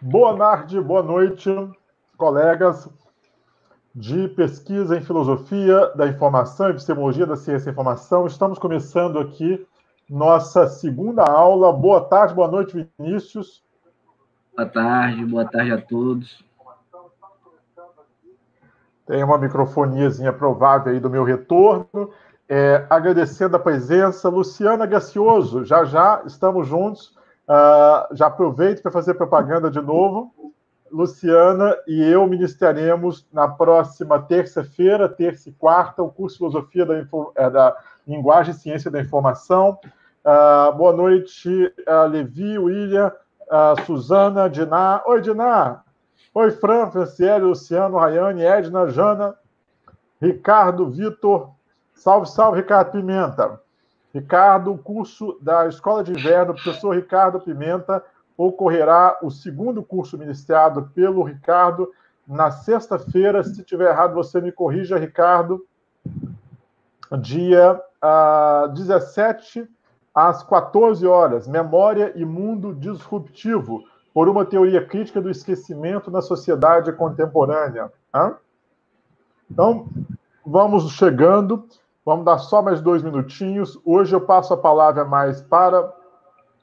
Boa tarde, boa noite, colegas de pesquisa em filosofia da informação, epistemologia da ciência da informação. Estamos começando aqui nossa segunda aula. Boa tarde, boa noite, Vinícius. Boa tarde, boa tarde a todos. Tem uma microfoniazinha provável aí do meu retorno. É, agradecendo a presença, Luciana Gracioso, já já estamos juntos. Uh, já aproveito para fazer propaganda de novo. Luciana e eu ministraremos na próxima terça-feira, terça e quarta, o curso Filosofia da, Info, é, da Linguagem e Ciência da Informação. Uh, boa noite, uh, Levi, William, uh, Suzana, Diná. Oi, Diná. Oi, Fran, Franciele, Luciano, Rayane, Edna, Jana, Ricardo, Vitor. Salve, salve, Ricardo Pimenta. Ricardo, o curso da Escola de Inverno, professor Ricardo Pimenta, ocorrerá o segundo curso ministrado pelo Ricardo na sexta-feira. Se tiver errado, você me corrija, Ricardo. Dia uh, 17 às 14 horas. Memória e Mundo Disruptivo, por uma teoria crítica do esquecimento na sociedade contemporânea. Hã? Então, vamos chegando. Vamos dar só mais dois minutinhos. Hoje eu passo a palavra mais para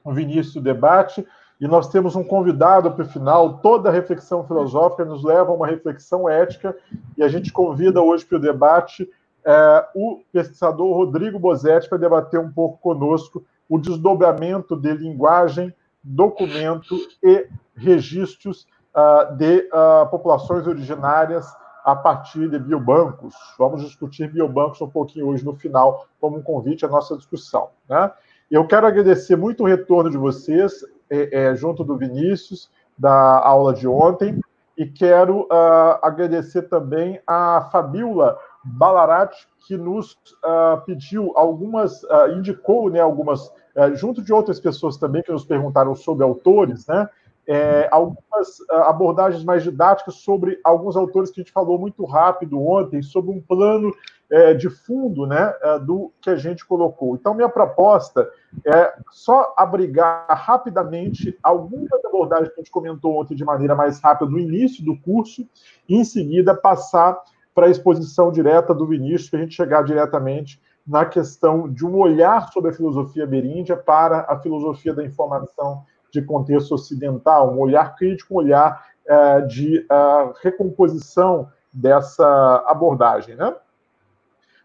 o Vinícius do debate e nós temos um convidado para o final. Toda reflexão filosófica nos leva a uma reflexão ética e a gente convida hoje para o debate é, o pesquisador Rodrigo Bozetti para debater um pouco conosco o desdobramento de linguagem, documento e registros uh, de uh, populações originárias a partir de biobancos. Vamos discutir biobancos um pouquinho hoje no final, como um convite à nossa discussão. Né? Eu quero agradecer muito o retorno de vocês, é, é, junto do Vinícius, da aula de ontem, e quero uh, agradecer também a Fabiola Balarati, que nos uh, pediu algumas, uh, indicou né, algumas, junto de outras pessoas também que nos perguntaram sobre autores, né? É, algumas ah, abordagens mais didáticas sobre alguns autores que a gente falou muito rápido ontem, sobre um plano é, de fundo né, é, do que a gente colocou. Então, minha proposta é só abrigar rapidamente algumas abordagens que a gente comentou ontem de maneira mais rápida no início do curso, e em seguida passar para a exposição direta do Vinícius, para a gente chegar diretamente na questão de um olhar sobre a filosofia ameríndia para a filosofia da informação de contexto ocidental, um olhar crítico, um olhar é, de uh, recomposição dessa abordagem. Né?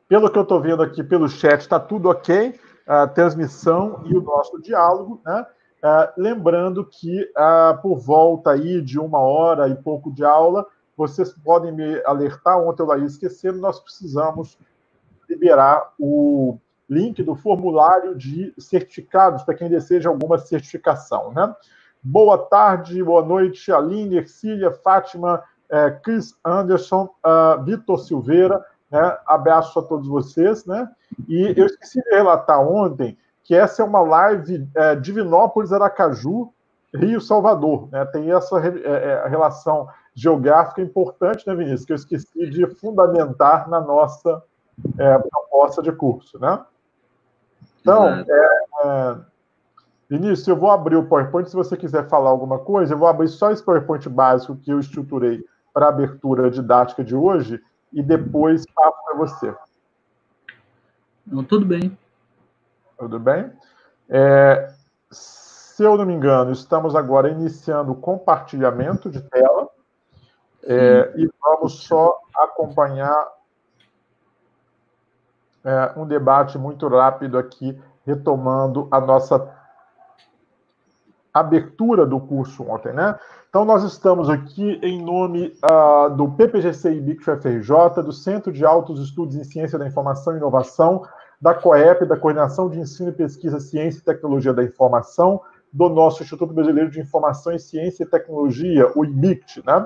Pelo que eu estou vendo aqui pelo chat, está tudo ok, a transmissão e o nosso diálogo. Né? Uh, lembrando que uh, por volta aí de uma hora e pouco de aula, vocês podem me alertar, ontem eu lá ia esquecendo, nós precisamos liberar o link do formulário de certificados para quem deseja alguma certificação. Né? Boa tarde, boa noite, Aline, Ercília, Fátima, eh, Chris Anderson, uh, Vitor Silveira, né? abraço a todos vocês. Né? E eu esqueci de relatar ontem que essa é uma live eh, Divinópolis, Aracaju, Rio Salvador. Né? Tem essa eh, relação geográfica importante, né, Vinícius, que eu esqueci de fundamentar na nossa proposta de curso. Né? Então, é, Vinícius, eu vou abrir o PowerPoint. Se você quiser falar alguma coisa, eu vou abrir só esse PowerPoint básico que eu estruturei para a abertura didática de hoje e depois passo para você. Não, tudo bem. Tudo bem? É, se eu não me engano, estamos agora iniciando o compartilhamento de tela é, e vamos só acompanhar é, um debate muito rápido aqui, retomando a nossa abertura do curso ontem, né? Então, nós estamos aqui em nome uh, do PPGC IBIC FRJ, do Centro de Altos Estudos em Ciência da Informação e Inovação, da COEP, da Coordenação de Ensino e Pesquisa, Ciência e Tecnologia da Informação, do nosso Instituto Brasileiro de Informação e Ciência e Tecnologia, o IBICT, né?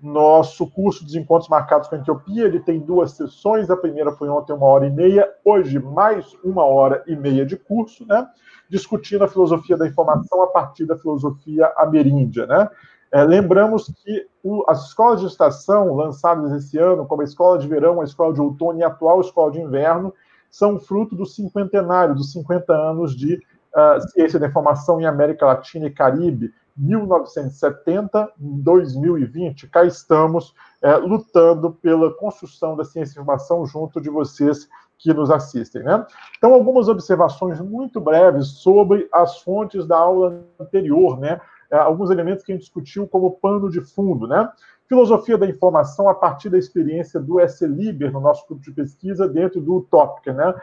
Nosso curso dos encontros marcados com a Etiopia, ele tem duas sessões. A primeira foi ontem, uma hora e meia. Hoje, mais uma hora e meia de curso, né? Discutindo a filosofia da informação a partir da filosofia ameríndia, né? É, lembramos que o, as escolas de estação lançadas esse ano, como a escola de verão, a escola de outono e a atual escola de inverno, são fruto do cinquentenário, dos 50 anos de uh, ciência da informação em América Latina e Caribe, 1970, 2020. Cá estamos é, lutando pela construção da ciência e informação junto de vocês que nos assistem. Né? Então, algumas observações muito breves sobre as fontes da aula anterior, né? É, alguns elementos que a gente discutiu como pano de fundo. Né? Filosofia da informação a partir da experiência do S. Liber no nosso grupo de pesquisa dentro do Utópica. Né?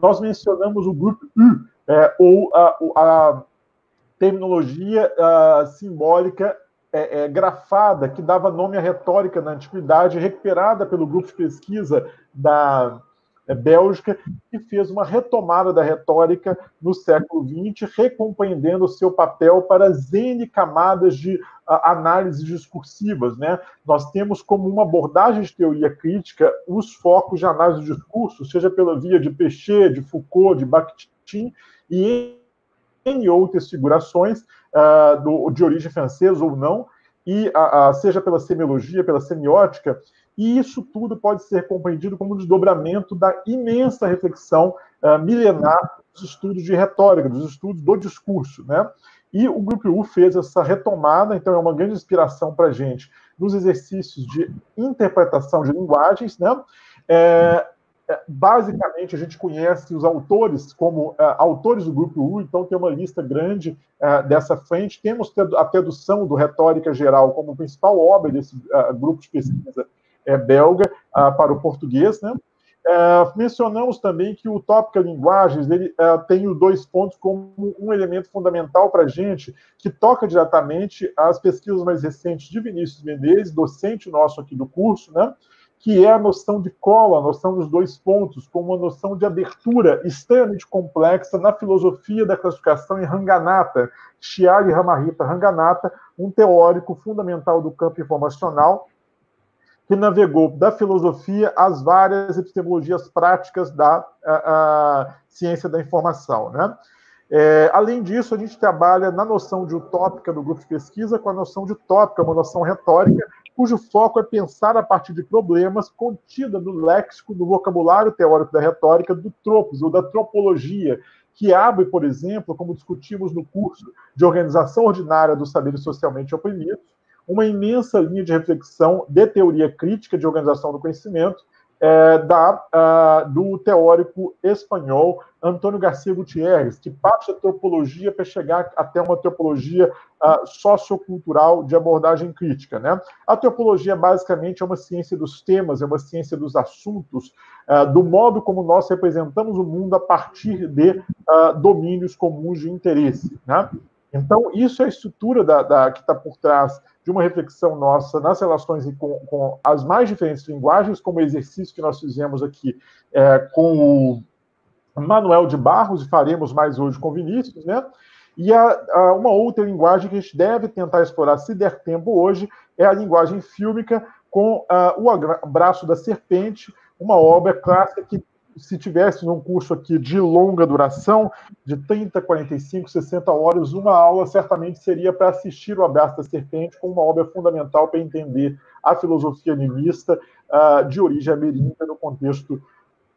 Nós mencionamos o grupo U, é, ou a, a terminologia uh, simbólica é, é, grafada que dava nome à retórica na antiguidade, recuperada pelo grupo de pesquisa da é, Bélgica, que fez uma retomada da retórica no século XX, recompreendendo o seu papel para as N camadas de uh, análises discursivas. Né? Nós temos como uma abordagem de teoria crítica os focos de análise do discurso, seja pela via de Pechet, de Foucault, de Bakhtin, e em outras figurações uh, do, de origem francesa ou não, e uh, uh, seja pela semiologia, pela semiótica, e isso tudo pode ser compreendido como um desdobramento da imensa reflexão milenar dos estudos de retórica, dos estudos do discurso, né? E o Grupo U fez essa retomada, então é uma grande inspiração para a gente nos exercícios de interpretação de linguagens, né? É, basicamente, a gente conhece os autores como uh, autores do Grupo U, então tem uma lista grande uh, dessa frente. Temos a tradução do Retórica Geral como principal obra desse uh, grupo de pesquisa belga para o português. Né? mencionamos também que o Tópica Linguagens ele, tem os dois pontos como um elemento fundamental para a gente, que toca diretamente às pesquisas mais recentes de Vinícius Menezes, docente nosso aqui do curso, né? Que é a noção de cola, a noção dos dois pontos, como uma noção de abertura extremamente complexa na filosofia da classificação em Ranganatha, Chiari Ramarita Ranganatha, um teórico fundamental do campo informacional, que navegou da filosofia às várias epistemologias práticas da a, a ciência da informação. Né? É, além disso, a gente trabalha na noção de utópica do grupo de pesquisa com a noção de utópica, uma noção retórica cujo foco é pensar a partir de problemas contida no léxico, no vocabulário teórico da retórica, do tropos ou da tropologia, que abre, por exemplo, como discutimos no curso de Organização Ordinária dos Saberes Socialmente Oprimidos, uma imensa linha de reflexão de teoria crítica de organização do conhecimento, é, da, uh, do teórico espanhol Antônio Garcia Gutierrez, que parte da topologia para chegar até uma topologia uh, sociocultural de abordagem crítica. Né? A topologia, basicamente, é uma ciência dos temas, é uma ciência dos assuntos, uh, do modo como nós representamos o mundo a partir de domínios comuns de interesse. Né? Então, isso é a estrutura da, da que está por trás de uma reflexão nossa nas relações com, com, as mais diferentes linguagens, como o exercício que nós fizemos aqui é, com o Manuel de Barros, e faremos mais hoje com Vinícius, né? E a, a, uma outra linguagem que a gente deve tentar explorar, se der tempo hoje, é a linguagem fílmica com uh, o Abraço da Serpente, uma obra clássica que se tivesse um curso aqui de longa duração, de 30, 45, 60 horas, uma aula certamente seria para assistir o Abraço da Serpente, com uma obra fundamental para entender a filosofia animista uh, de origem ameríndia no contexto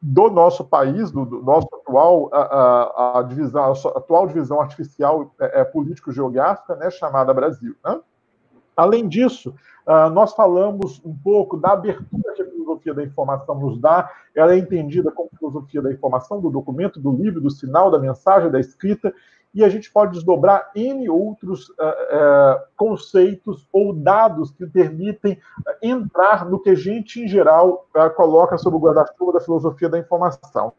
do nosso país, do, do nosso atual a, divisão, a atual divisão artificial é, é, político-geográfica, né, chamada Brasil. Né? Além disso, uh, nós falamos um pouco da abertura que filosofia da informação nos dá. Ela é entendida como filosofia da informação, do documento, do livro, do sinal, da mensagem, da escrita, e a gente pode desdobrar N outros uh, uh, conceitos ou dados que permitem entrar no que a gente, em geral, coloca sob o guarda-chuva da filosofia da informação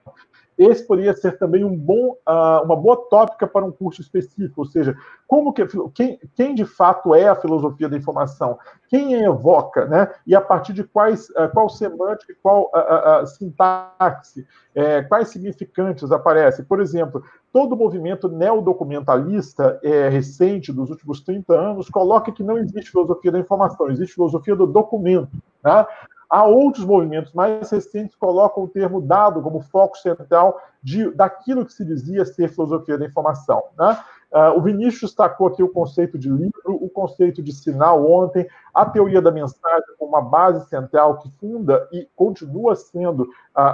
esse poderia ser também um bom, uh, uma boa tópica para um curso específico, ou seja, como que quem, quem de fato é a filosofia da informação, quem a evoca, né? E a partir de quais, uh, qual semântica, qual uh, sintaxe, é, quais significantes aparecem. Por exemplo, todo o movimento neodocumentalista é, recente dos últimos 30 anos coloca que não existe filosofia da informação, existe filosofia do documento. Né? Há outros movimentos mais recentes que colocam o termo dado como foco central de, daquilo que se dizia ser filosofia da informação. Né? Uh, o Vinícius destacou aqui o conceito de livro, o conceito de sinal ontem, a teoria da mensagem como uma base central que funda e continua sendo uh,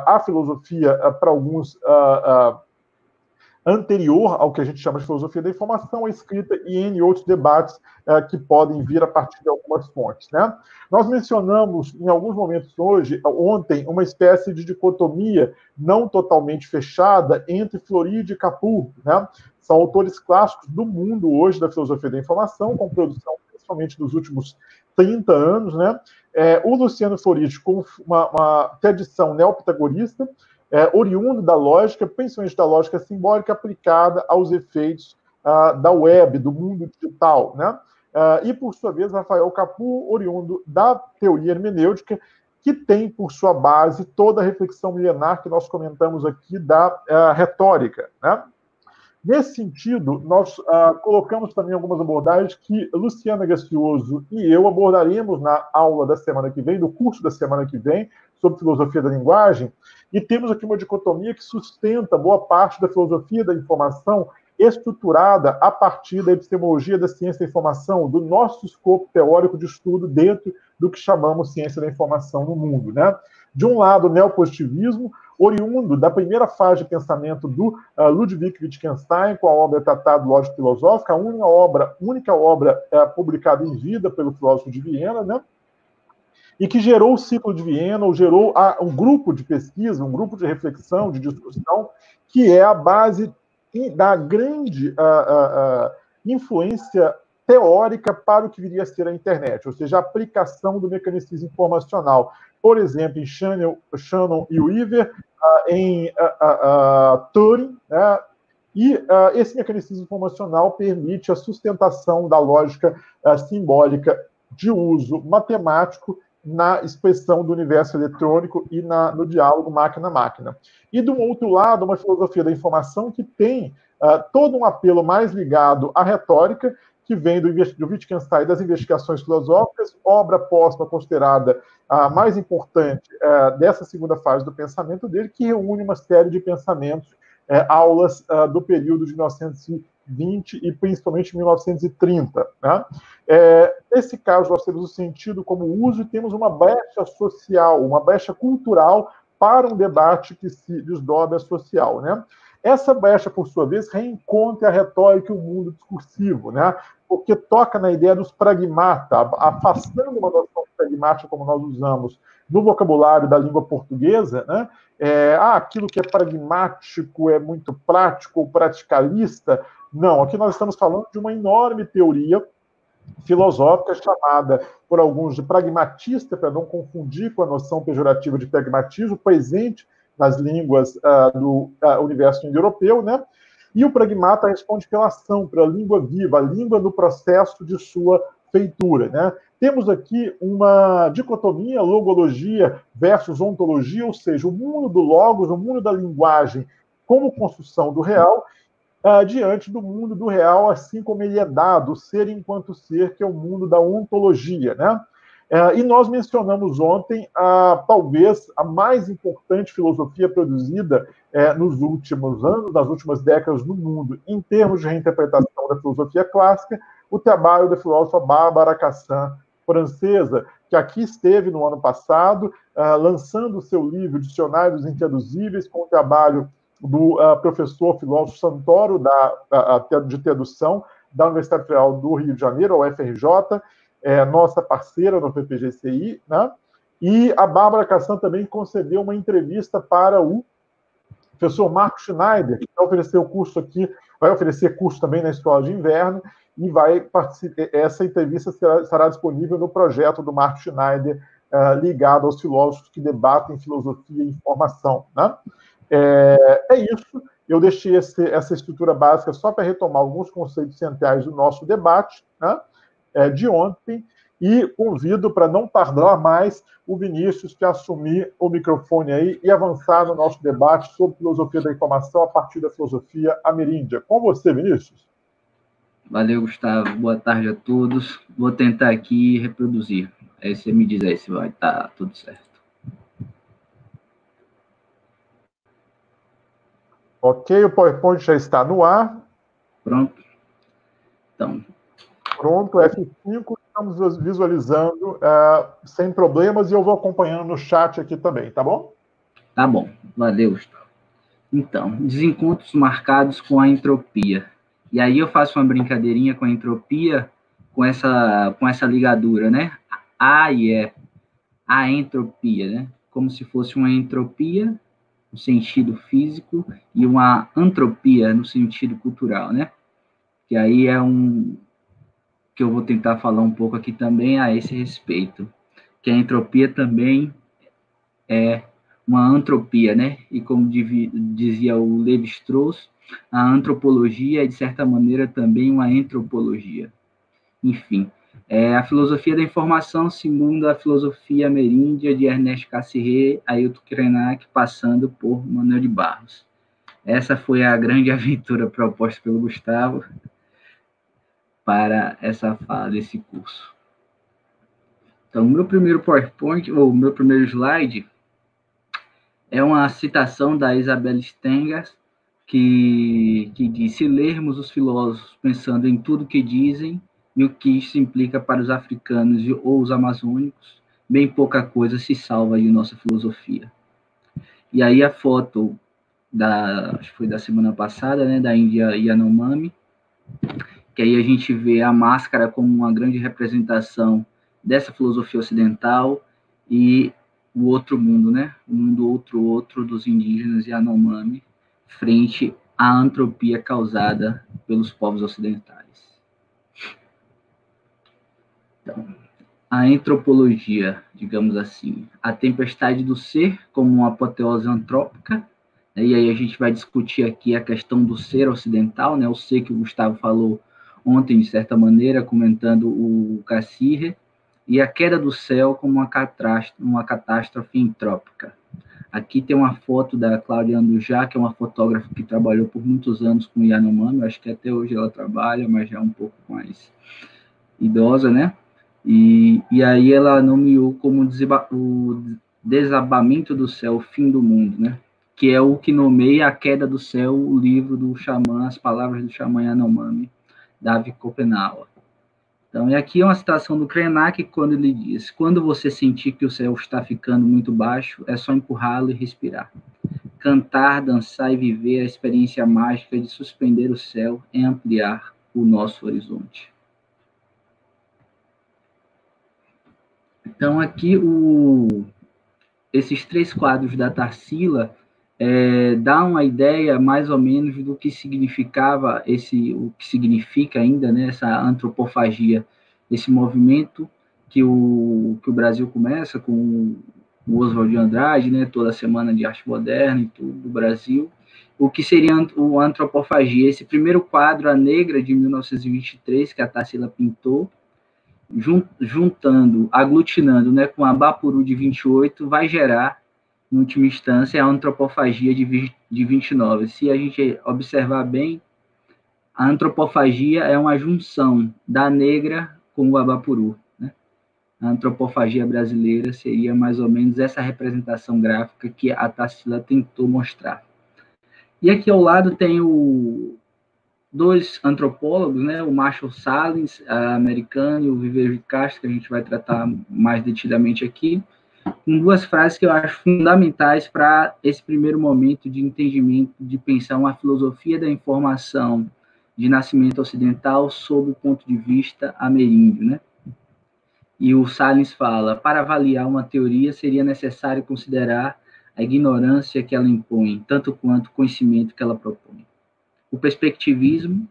a filosofia uh, para alguns anterior ao que a gente chama de filosofia da informação, a escrita e em outros debates é, que podem vir a partir de algumas fontes. Né? Nós mencionamos em alguns momentos hoje, ontem, uma espécie de dicotomia não totalmente fechada entre Floride e Capur. Né? São autores clássicos do mundo hoje da filosofia da informação, com produção principalmente dos últimos 30 anos. Né? É, o Luciano Floride, com uma, uma tradição neopitagorista, é, oriundo da lógica, principalmente da lógica simbólica aplicada aos efeitos uh, da web, do mundo digital, né? Uh, e, por sua vez, Rafael Capu, oriundo da teoria hermenêutica, que tem por sua base toda a reflexão milenar que nós comentamos aqui da uh, retórica. Né? Nesse sentido, nós uh, colocamos também algumas abordagens que Luciana Gracioso e eu abordaremos na aula da semana que vem, do curso da semana que vem, sobre filosofia da linguagem, e temos aqui uma dicotomia que sustenta boa parte da filosofia da informação estruturada a partir da epistemologia da ciência da informação, do nosso escopo teórico de estudo dentro do que chamamos ciência da informação no mundo. Né? De um lado, o neopositivismo, oriundo da primeira fase de pensamento do uh, Ludwig Wittgenstein, com a obra Tratado Lógico Filosófica, a única obra, única obra uh, publicada em vida pelo filósofo de Viena, né? e que gerou o ciclo de Viena, ou gerou a, um grupo de pesquisa, um grupo de reflexão, de discussão, que é a base da grande influência teórica para o que viria a ser a internet, ou seja, a aplicação do mecanismo informacional. Por exemplo, em Shannon, Shannon e Weaver, uh, em uh, uh, Turing, né? e esse mecanismo informacional permite a sustentação da lógica simbólica de uso matemático na expressão do universo eletrônico e na, no diálogo máquina-máquina. E, do outro lado, uma filosofia da informação que tem todo um apelo mais ligado à retórica que vem do, do Wittgenstein das investigações filosóficas, obra póstuma considerada a mais importante é, dessa segunda fase do pensamento dele, que reúne uma série de pensamentos, é, aulas é, do período de 1920 e principalmente 1930. Né? É, nesse caso, nós temos o sentido como uso e temos uma brecha social, uma brecha cultural para um debate que se desdobra social. Né? Essa brecha, por sua vez, reencontra a retórica e o mundo discursivo, né? Porque toca na ideia dos pragmata, afastando uma noção pragmática como nós usamos no vocabulário da língua portuguesa, né? É, ah, aquilo que é pragmático é muito prático ou praticalista. Não, aqui nós estamos falando de uma enorme teoria filosófica chamada por alguns de pragmatista, para não confundir com a noção pejorativa de pragmatismo, presente nas línguas uh, do uh, universo indo-europeu, né? E o pragmata responde pela ação, pela língua viva, a língua no processo de sua feitura, né? Temos aqui uma dicotomia, logologia versus ontologia, ou seja, o mundo do logos, o mundo da linguagem como construção do real, uh, diante do mundo do real, assim como ele é dado, ser enquanto ser, que é o mundo da ontologia, né? É, e nós mencionamos ontem a talvez a mais importante filosofia produzida é, nos últimos anos, nas últimas décadas no mundo, em termos de reinterpretação da filosofia clássica, o trabalho da filósofa Bárbara Cassin, francesa, que aqui esteve no ano passado, uh, lançando o seu livro Dicionário dos Intraduzíveis, com o trabalho do uh, professor filósofo Santoro, da, de tradução, da Universidade Federal do Rio de Janeiro, a UFRJ, é, nossa parceira no PPGCI, né? E a Bárbara Cassan também concedeu uma entrevista para o professor Marco Schneider, que vai oferecer o curso aqui, vai oferecer curso também na Escola de Inverno, e vai participar, essa entrevista será, estará disponível no projeto do Marco Schneider, uh, ligado aos filósofos que debatem filosofia e informação. Né? É, é isso. Eu deixei esse, essa estrutura básica só para retomar alguns conceitos centrais do nosso debate. Né? É, de ontem e convido para não tardar mais o Vinícius para assumir o microfone aí e avançar no nosso debate sobre filosofia da informação a partir da filosofia ameríndia. Com você, Vinícius. Valeu, Gustavo. Boa tarde a todos. Vou tentar aqui reproduzir. Aí você me diz aí se vai estar tá tudo certo. Ok, o PowerPoint já está no ar. Pronto. Então, Pronto, F5, estamos visualizando uh, sem problemas e eu vou acompanhando no chat aqui também, tá bom? Tá bom, valeu, Gustavo. Então, desencontros marcados com a entropia. E aí eu faço uma brincadeirinha com a entropia, com essa, com essa ligadura, né? A e é a entropia, né? Como se fosse uma entropia no sentido físico e uma antropia no sentido cultural, né? Que aí é um que eu vou tentar falar um pouco aqui também a esse respeito, que a entropia também é uma antropia, né? E como dizia o Levi-Strauss, a antropologia é, de certa maneira, também uma entropologia. Enfim, é, a filosofia da informação, segundo a filosofia ameríndia de Ernest Cassirer, Ailton Krenak, passando por Manuel de Barros. Essa foi a grande aventura proposta pelo Gustavo para essa fala desse curso. Então, meu primeiro PowerPoint, ou meu primeiro slide, é uma citação da Isabel Stengers, que, que diz: Se lermos os filósofos pensando em tudo que dizem e o que isso implica para os africanos ou os amazônicos, bem pouca coisa se salva de nossa filosofia. E aí a foto da, acho que foi da semana passada, né, da Índia Yanomami, que aí a gente vê a máscara como uma grande representação dessa filosofia ocidental e o outro mundo, né, o mundo outro outro dos indígenas Yanomami, frente à antropia causada pelos povos ocidentais. Então, a antropologia, digamos assim, a tempestade do ser como uma apoteose antrópica, né, e aí a gente vai discutir aqui a questão do ser ocidental, né, o ser que o Gustavo falou ontem, de certa maneira, comentando o Cassirre, e a queda do céu como uma catástrofe, uma catástrofe entrópica. Aqui tem uma foto da Cláudia Andujá, que é uma fotógrafa que trabalhou por muitos anos com Yanomami, acho que até hoje ela trabalha, mas já é um pouco mais idosa, né? E, e aí ela nomeou como o desabamento do céu, o fim do mundo, né? Que é o que nomeia a queda do céu, o livro do xamã, as palavras do xamã Yanomami, Davi Copenaua. Então, e aqui é uma citação do Krenak, quando ele diz: Quando você sentir que o céu está ficando muito baixo, é só empurrá-lo e respirar. Cantar, dançar e viver a experiência mágica de suspender o céu e ampliar o nosso horizonte. Então, aqui, o, esses três quadros da Tarsila é, dá uma ideia mais ou menos do que significava esse, o que significa ainda né, essa antropofagia, esse movimento que o, que o Brasil começa com o Oswald de Andrade, né, toda a semana de arte moderna e tudo do Brasil, o que seria o antropofagia, esse primeiro quadro, A Negra, de 1923, que a Tarsila pintou, juntando, aglutinando né, com a Bapuru de 28, vai gerar em última instância, é a antropofagia de, de 29. Se a gente observar bem, a antropofagia é uma junção da negra com o abapuru. Né? A antropofagia brasileira seria mais ou menos essa representação gráfica que a Tarsila tentou mostrar. E aqui ao lado tem o, dois antropólogos, né, o Marshall Salins, americano, e o Viveiro de Castro, que a gente vai tratar mais detidamente aqui, com duas frases que eu acho fundamentais para esse primeiro momento de entendimento, de pensar uma filosofia da informação de nascimento ocidental sob o ponto de vista ameríndio, né? E o Salins fala, para avaliar uma teoria seria necessário considerar a ignorância que ela impõe, tanto quanto o conhecimento que ela propõe. O perspectivismo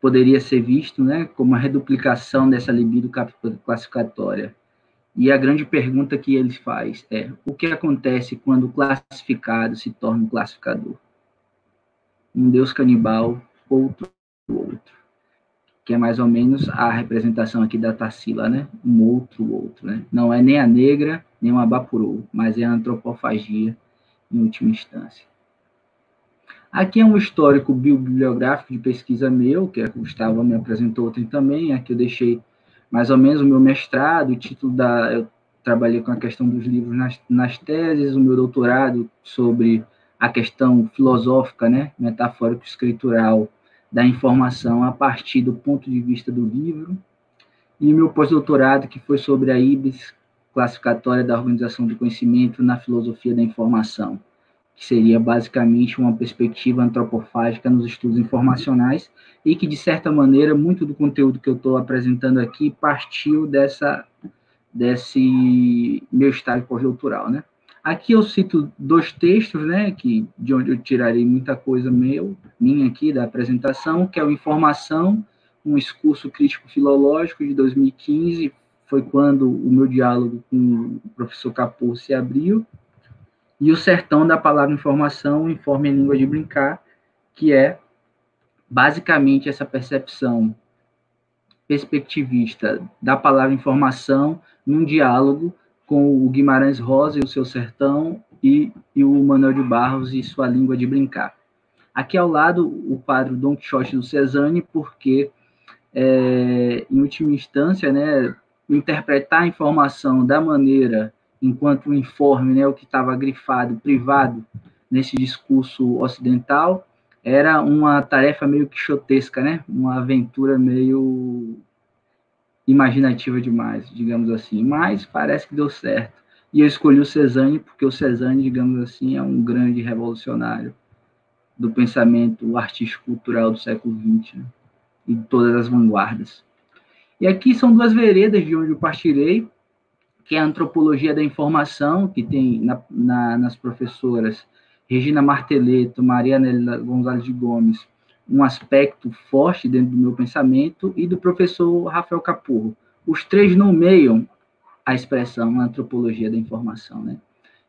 poderia ser visto né, como a reduplicação dessa libido classificatória, e a grande pergunta que ele faz é: o que acontece quando o classificado se torna um classificador? Um Deus canibal, outro outro. Que é mais ou menos a representação aqui da Tarsila, né? Um outro outro, né? Não é nem a negra, nem o abapuru, mas é a antropofagia em última instância. Aqui é um histórico bibliográfico de pesquisa meu, que o Gustavo me apresentou ontem também, aqui eu deixei mais ou menos o meu mestrado, o título da. Eu trabalhei com a questão dos livros nas, nas teses, o meu doutorado sobre a questão filosófica, né, metafórico-escritural da informação a partir do ponto de vista do livro, e o meu pós-doutorado, que foi sobre a IBIS classificatória da organização do conhecimento na filosofia da informação, que seria basicamente uma perspectiva antropofágica nos estudos informacionais, e que, de certa maneira, muito do conteúdo que eu estou apresentando aqui partiu dessa, desse meu estágio pós-doutoral, né? Aqui eu cito dois textos, né, que, de onde eu tirarei muita coisa meu, minha aqui, da apresentação, que é o Informação, um discurso crítico-filológico de 2015, foi quando o meu diálogo com o professor Capô se abriu, e o sertão da palavra informação, informe em língua de brincar, que é basicamente essa percepção perspectivista da palavra informação num diálogo com o Guimarães Rosa e o seu sertão e, e o Manuel de Barros e sua língua de brincar. Aqui ao lado, o quadro Don Quixote do Cezanne, porque, é, em última instância, né, interpretar a informação da maneira enquanto o informe, né, o que estava grifado, privado nesse discurso ocidental, era uma tarefa meio quixotesca, né? Uma aventura meio imaginativa demais, digamos assim. Mas parece que deu certo. E eu escolhi o Cezanne porque o Cezanne, digamos assim, é um grande revolucionário do pensamento artístico-cultural do século XX né? e de todas as vanguardas. E aqui são duas veredas de onde eu partirei, que é a antropologia da informação, que tem na, na, nas professoras Regina Marteleto, Maria Nélia Gonzalez de Gomes, um aspecto forte dentro do meu pensamento, e do professor Rafael Capurro. Os três nomeiam a expressão antropologia da informação, né?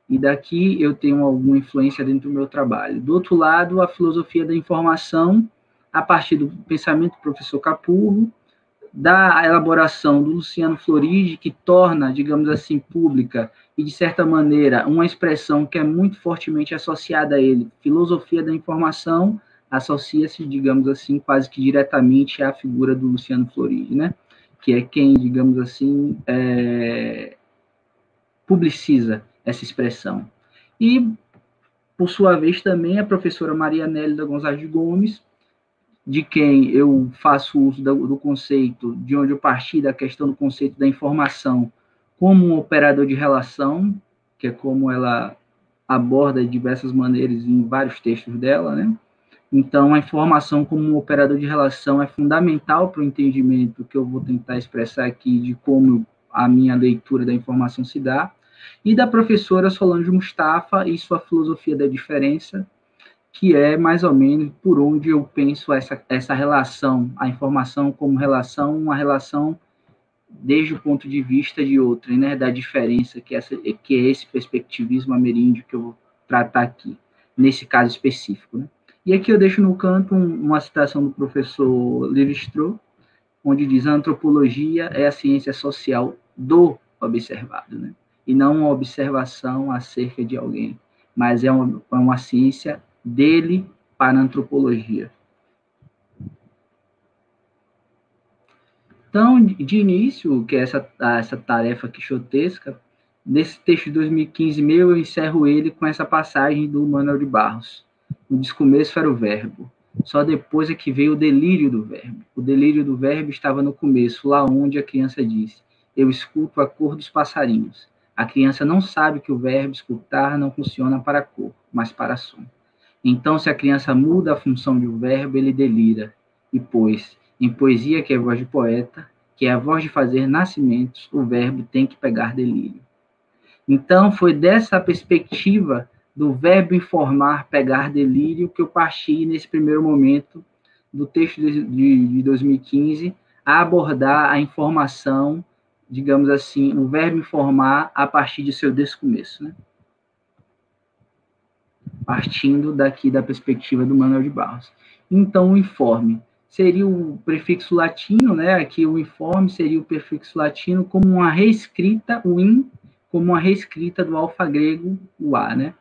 E daqui eu tenho alguma influência dentro do meu trabalho. Do outro lado, a filosofia da informação, a partir do pensamento do professor Capurro, da elaboração do Luciano Floridi, que torna, digamos assim, pública e, de certa maneira, uma expressão que é muito fortemente associada a ele, filosofia da informação, associa-se, digamos assim, quase que diretamente à figura do Luciano Floridi, né? que é quem, digamos assim, é, publiciza essa expressão. E, por sua vez, também a professora Maria Nélida Gonzalez Gomes, de quem eu faço uso do, do, conceito, de onde eu parti da questão do conceito da informação como um operador de relação, que é como ela aborda de diversas maneiras em vários textos dela, né? Então, a informação como um operador de relação é fundamental para o entendimento que eu vou tentar expressar aqui de como a minha leitura da informação se dá, e da professora Solange Mustafa e sua filosofia da diferença, que é mais ou menos por onde eu penso essa, essa relação, a informação como relação, uma relação desde o ponto de vista de outra, né, da diferença que, essa, que é esse perspectivismo ameríndio que eu vou tratar aqui, nesse caso específico. Né. E aqui eu deixo no canto um, uma citação do professor Lévi-Strauss, onde diz a antropologia é a ciência social do observado, né, e não uma observação acerca de alguém, mas é uma, é uma ciência dele para a antropologia. Então, de início, que é essa, essa tarefa quixotesca, nesse texto de 2015 meu, eu encerro ele com essa passagem do Manuel de Barros. O descomeço era o verbo. Só depois é que veio o delírio do verbo. O delírio do verbo estava no começo, lá onde a criança disse: Eu escuto a cor dos passarinhos. A criança não sabe que o verbo escutar não funciona para cor, mas para som. Então, se a criança muda a função de um verbo, ele delira. E pois, em poesia, que é a voz de poeta, que é a voz de fazer nascimentos, o verbo tem que pegar delírio. Então, foi dessa perspectiva do verbo informar, pegar delírio, que eu parti nesse primeiro momento do texto de, de, de 2015 a abordar a informação, digamos assim, o verbo informar a partir de seu descomeço. Né? Partindo daqui da perspectiva do Manuel de Barros. Então, o informe seria o prefixo latino, né? Aqui o informe seria o prefixo latino como uma reescrita, o in, como uma reescrita do alfa grego, o a, né?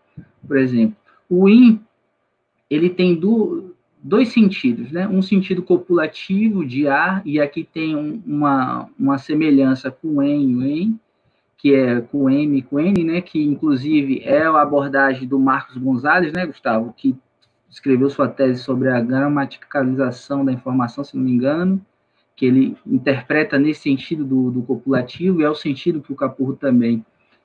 Por exemplo, o in, ele tem do, dois sentidos, né? Um sentido copulativo de ar, e aqui tem um, uma, uma semelhança com o en, o en, que é com M com N, né, que inclusive é a abordagem do Marcos Gonzalez, né, Gustavo, que escreveu sua tese sobre a gramaticalização da informação, se não me engano, que ele interpreta nesse sentido do, do copulativo, e é o sentido que o Capurro também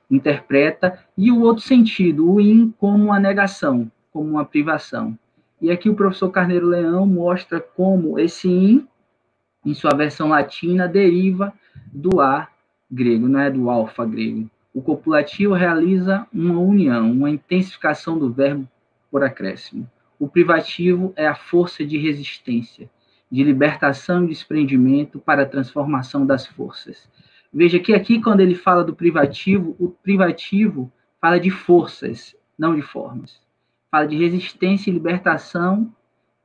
interpreta, e o outro sentido, o in como uma negação, como uma privação. E aqui o professor Carneiro Leão mostra como esse in, em sua versão latina, deriva do a grego, não é do alfa grego. O copulativo realiza uma união, uma intensificação do verbo por acréscimo. O privativo é a força de resistência, de libertação e desprendimento para a transformação das forças. Veja que aqui, quando ele fala do privativo, o privativo fala de forças, não de formas. Fala de resistência e libertação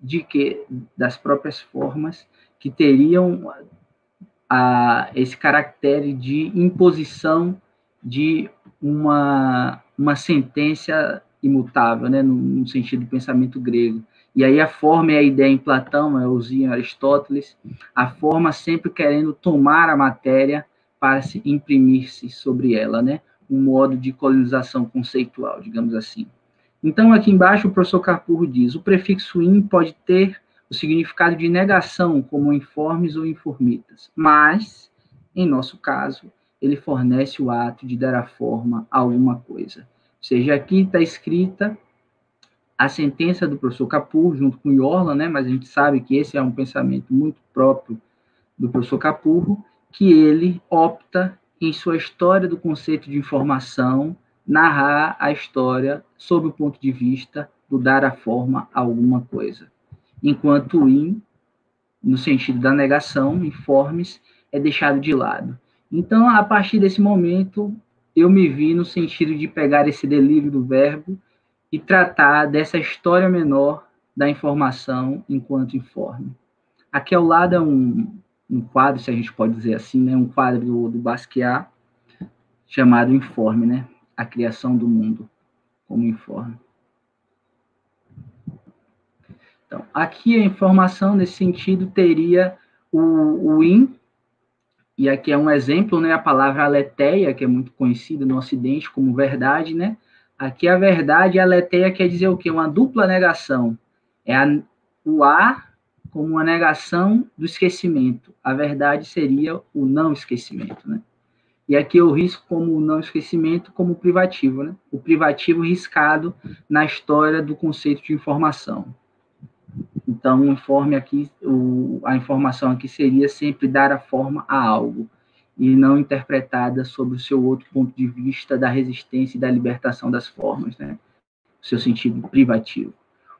de que das próprias formas que teriam a, esse caractere de imposição de uma, uma sentença imutável, né, no, no, sentido do pensamento grego. E aí a forma é a ideia em Platão, é em Aristóteles, a forma sempre querendo tomar a matéria para se imprimir-se sobre ela, né, um modo de colonização conceitual, digamos assim. Então, aqui embaixo, o professor Carpurro diz, o prefixo in pode ter o significado de negação, como informes ou informitas, mas, em nosso caso, ele fornece o ato de dar a forma a alguma coisa. Ou seja, aqui está escrita a sentença do professor Capur, junto com Yorla, né, mas a gente sabe que esse é um pensamento muito próprio do professor Capurro, que ele opta, em sua história do conceito de informação, narrar a história sob o ponto de vista do dar a forma a alguma coisa. Enquanto in, no sentido da negação, informes, é deixado de lado. Então, a partir desse momento, eu me vi no sentido de pegar esse delírio do verbo e tratar dessa história menor da informação enquanto informe. Aqui ao lado é um, um quadro, se a gente pode dizer assim, né, um quadro do, do Basquiat, chamado Informe, né, a criação do mundo como informe. Então, aqui a informação nesse sentido teria o, o in, e aqui é um exemplo, né, a palavra aletheia, que é muito conhecida no Ocidente como verdade, né? Aqui a verdade, a aletheia quer dizer o quê? Uma dupla negação. É a, o a como uma negação do esquecimento. A verdade seria o não esquecimento, né? E aqui eu risco como o não esquecimento como privativo, né? O privativo riscado na história do conceito de informação. Então, o informe aqui, o, a informação aqui seria sempre dar a forma a algo, e não interpretada sobre o seu outro ponto de vista da resistência e da libertação das formas, né? O seu sentido privativo.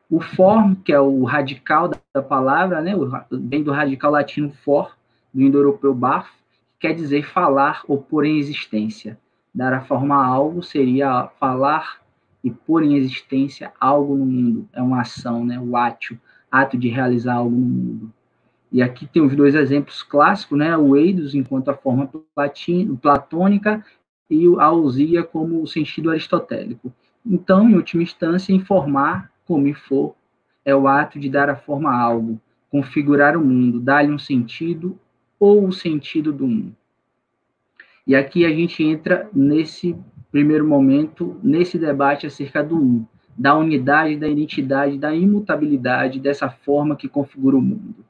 O form, que é o radical da, palavra, né? O, vem do radical latino for, do indo-europeu baf, que quer dizer falar ou pôr em existência. Dar a forma a algo seria falar e pôr em existência algo no mundo. É uma ação, né? O átio, ato de realizar algo no mundo. E aqui tem os dois exemplos clássicos, né? O eidos enquanto a forma platônica e a ousia como o sentido aristotélico. Então, em última instância, informar como for é o ato de dar a forma a algo, configurar o mundo, dar-lhe um sentido ou o sentido do mundo. E aqui a gente entra nesse primeiro momento, nesse debate acerca do um, da unidade, da identidade, da imutabilidade dessa forma que configura o mundo.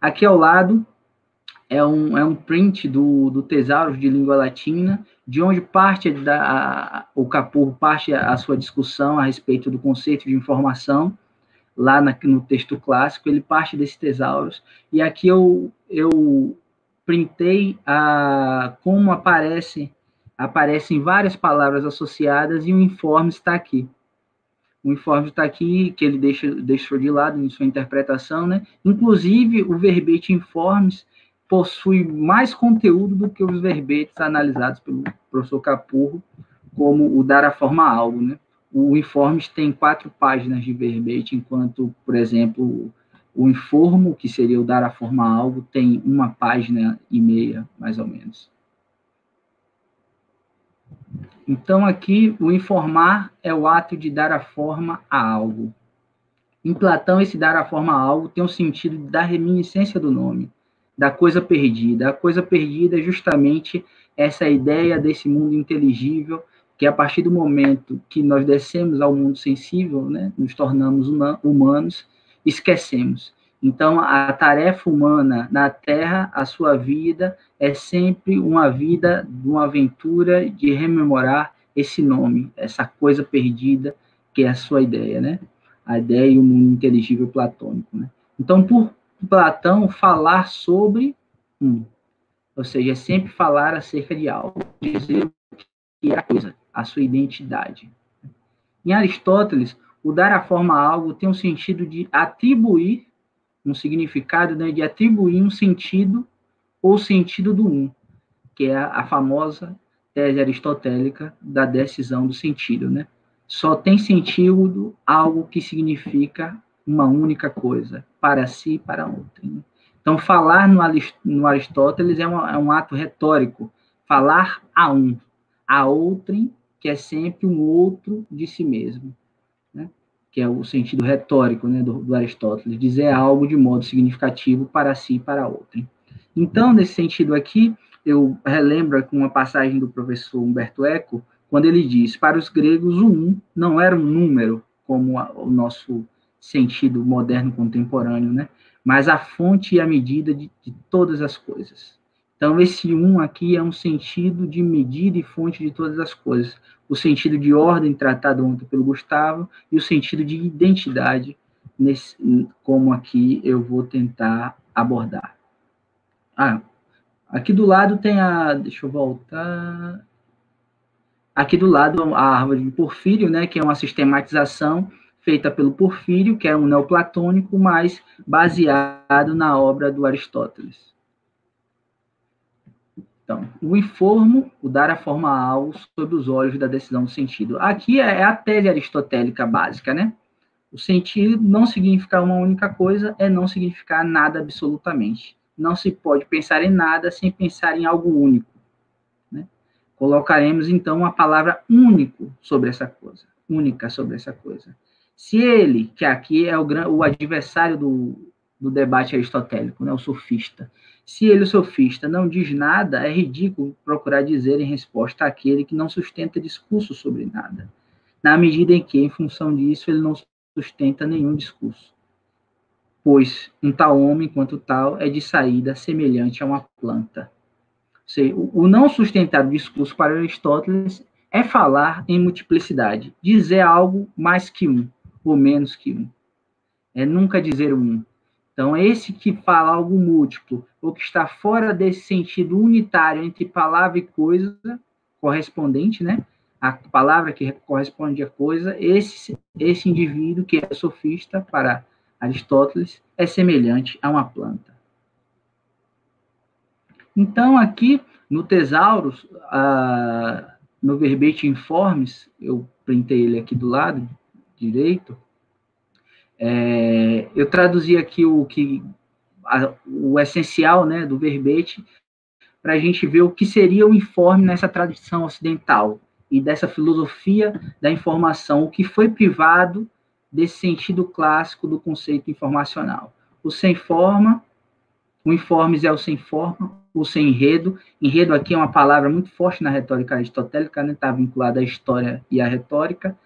Aqui ao lado é um, é um print do, do Tesauros de Língua Latina, de onde parte da, a, o Capurro parte a, a, sua discussão a respeito do conceito de informação, lá na, no texto clássico, ele parte desse Tesauros, e aqui eu, eu printei a, como aparece, aparecem várias palavras associadas e o informe está aqui o informe está aqui, que ele deixa, deixou de lado em sua interpretação, né? Inclusive, o verbete informes possui mais conteúdo do que os verbetes analisados pelo professor Capurro, como o dar a forma algo, né? O informes tem quatro páginas de verbete, enquanto, por exemplo, o informo, que seria o dar a forma algo, tem uma página e meia, mais ou menos. Então, aqui, o informar é o ato de dar a forma a algo. Em Platão, esse dar a forma a algo tem o sentido da reminiscência do nome, da coisa perdida. A coisa perdida é justamente essa ideia desse mundo inteligível, que a partir do momento que nós descemos ao mundo sensível, né, nos tornamos humanos, esquecemos. Então, a tarefa humana na Terra, a sua vida, é sempre uma vida de uma aventura de rememorar esse nome, essa coisa perdida que é a sua ideia, né? A ideia e o mundo inteligível platônico, né? Então, por Platão, falar sobre um, ou seja, é sempre falar acerca de algo, dizer o que é a coisa, a sua identidade. Em Aristóteles, o dar a forma a algo tem um sentido de atribuir um significado, né, de atribuir um sentido ou sentido do um, que é a, a famosa tese aristotélica da decisão do sentido, né? Só tem sentido algo que significa uma única coisa, para si e para outrem. Né? Então, falar no, no Aristóteles é, uma, é, um ato retórico, falar a um, a outrem, que é sempre um outro de si mesmo? Que é o sentido retórico né, do, do, Aristóteles, dizer algo de modo significativo para si e para outrem. Então, nesse sentido aqui, eu relembro com uma passagem do professor Humberto Eco, quando ele diz, para os gregos, o um não era um número, como a, o nosso sentido moderno contemporâneo, né? mas a fonte e a medida de, de todas as coisas. Então, esse um aqui é um sentido de medida e fonte de todas as coisas. O sentido de ordem, tratado ontem pelo Gustavo, e o sentido de identidade, nesse, como aqui eu vou tentar abordar. Ah, aqui do lado tem a. Deixa eu voltar. Aqui do lado a árvore de Porfírio, né, que é uma sistematização feita pelo Porfírio, que é um neoplatônico, mas baseado na obra do Aristóteles. Então, o informo, o dar a forma a algo sob os olhos da decisão do sentido. Aqui é a tese aristotélica básica, né? O sentido não significar uma única coisa é não significar nada absolutamente. Não se pode pensar em nada sem pensar em algo único. Né? Colocaremos, então, a palavra único sobre essa coisa, única sobre essa coisa. Se ele, que aqui é o, o adversário do, do debate aristotélico, né, o sofista, se ele, o sofista, não diz nada, é ridículo procurar dizer em resposta àquele que não sustenta discurso sobre nada, na medida em que, em função disso, ele não sustenta nenhum discurso. Pois um tal homem, quanto tal, é de saída semelhante a uma planta. Ou seja, o não sustentar discurso para Aristóteles é falar em multiplicidade, dizer algo mais que um ou menos que um. É nunca dizer um. Então, esse que fala algo múltiplo, ou que está fora desse sentido unitário entre palavra e coisa, correspondente, né? A palavra que corresponde à coisa, esse, esse indivíduo que é sofista, para Aristóteles, é semelhante a uma planta. Então, aqui no Tesauros, ah, no verbete informes, eu printei ele aqui do lado, direito, é, eu traduzi aqui o que a, o essencial né, do verbete para a gente ver o que seria o informe nessa tradição ocidental e dessa filosofia da informação, o que foi privado desse sentido clássico do conceito informacional. O sem forma, o informes é o sem forma, o sem enredo. Enredo aqui é uma palavra muito forte na retórica aristotélica, está né? Tá vinculada à história e à retórica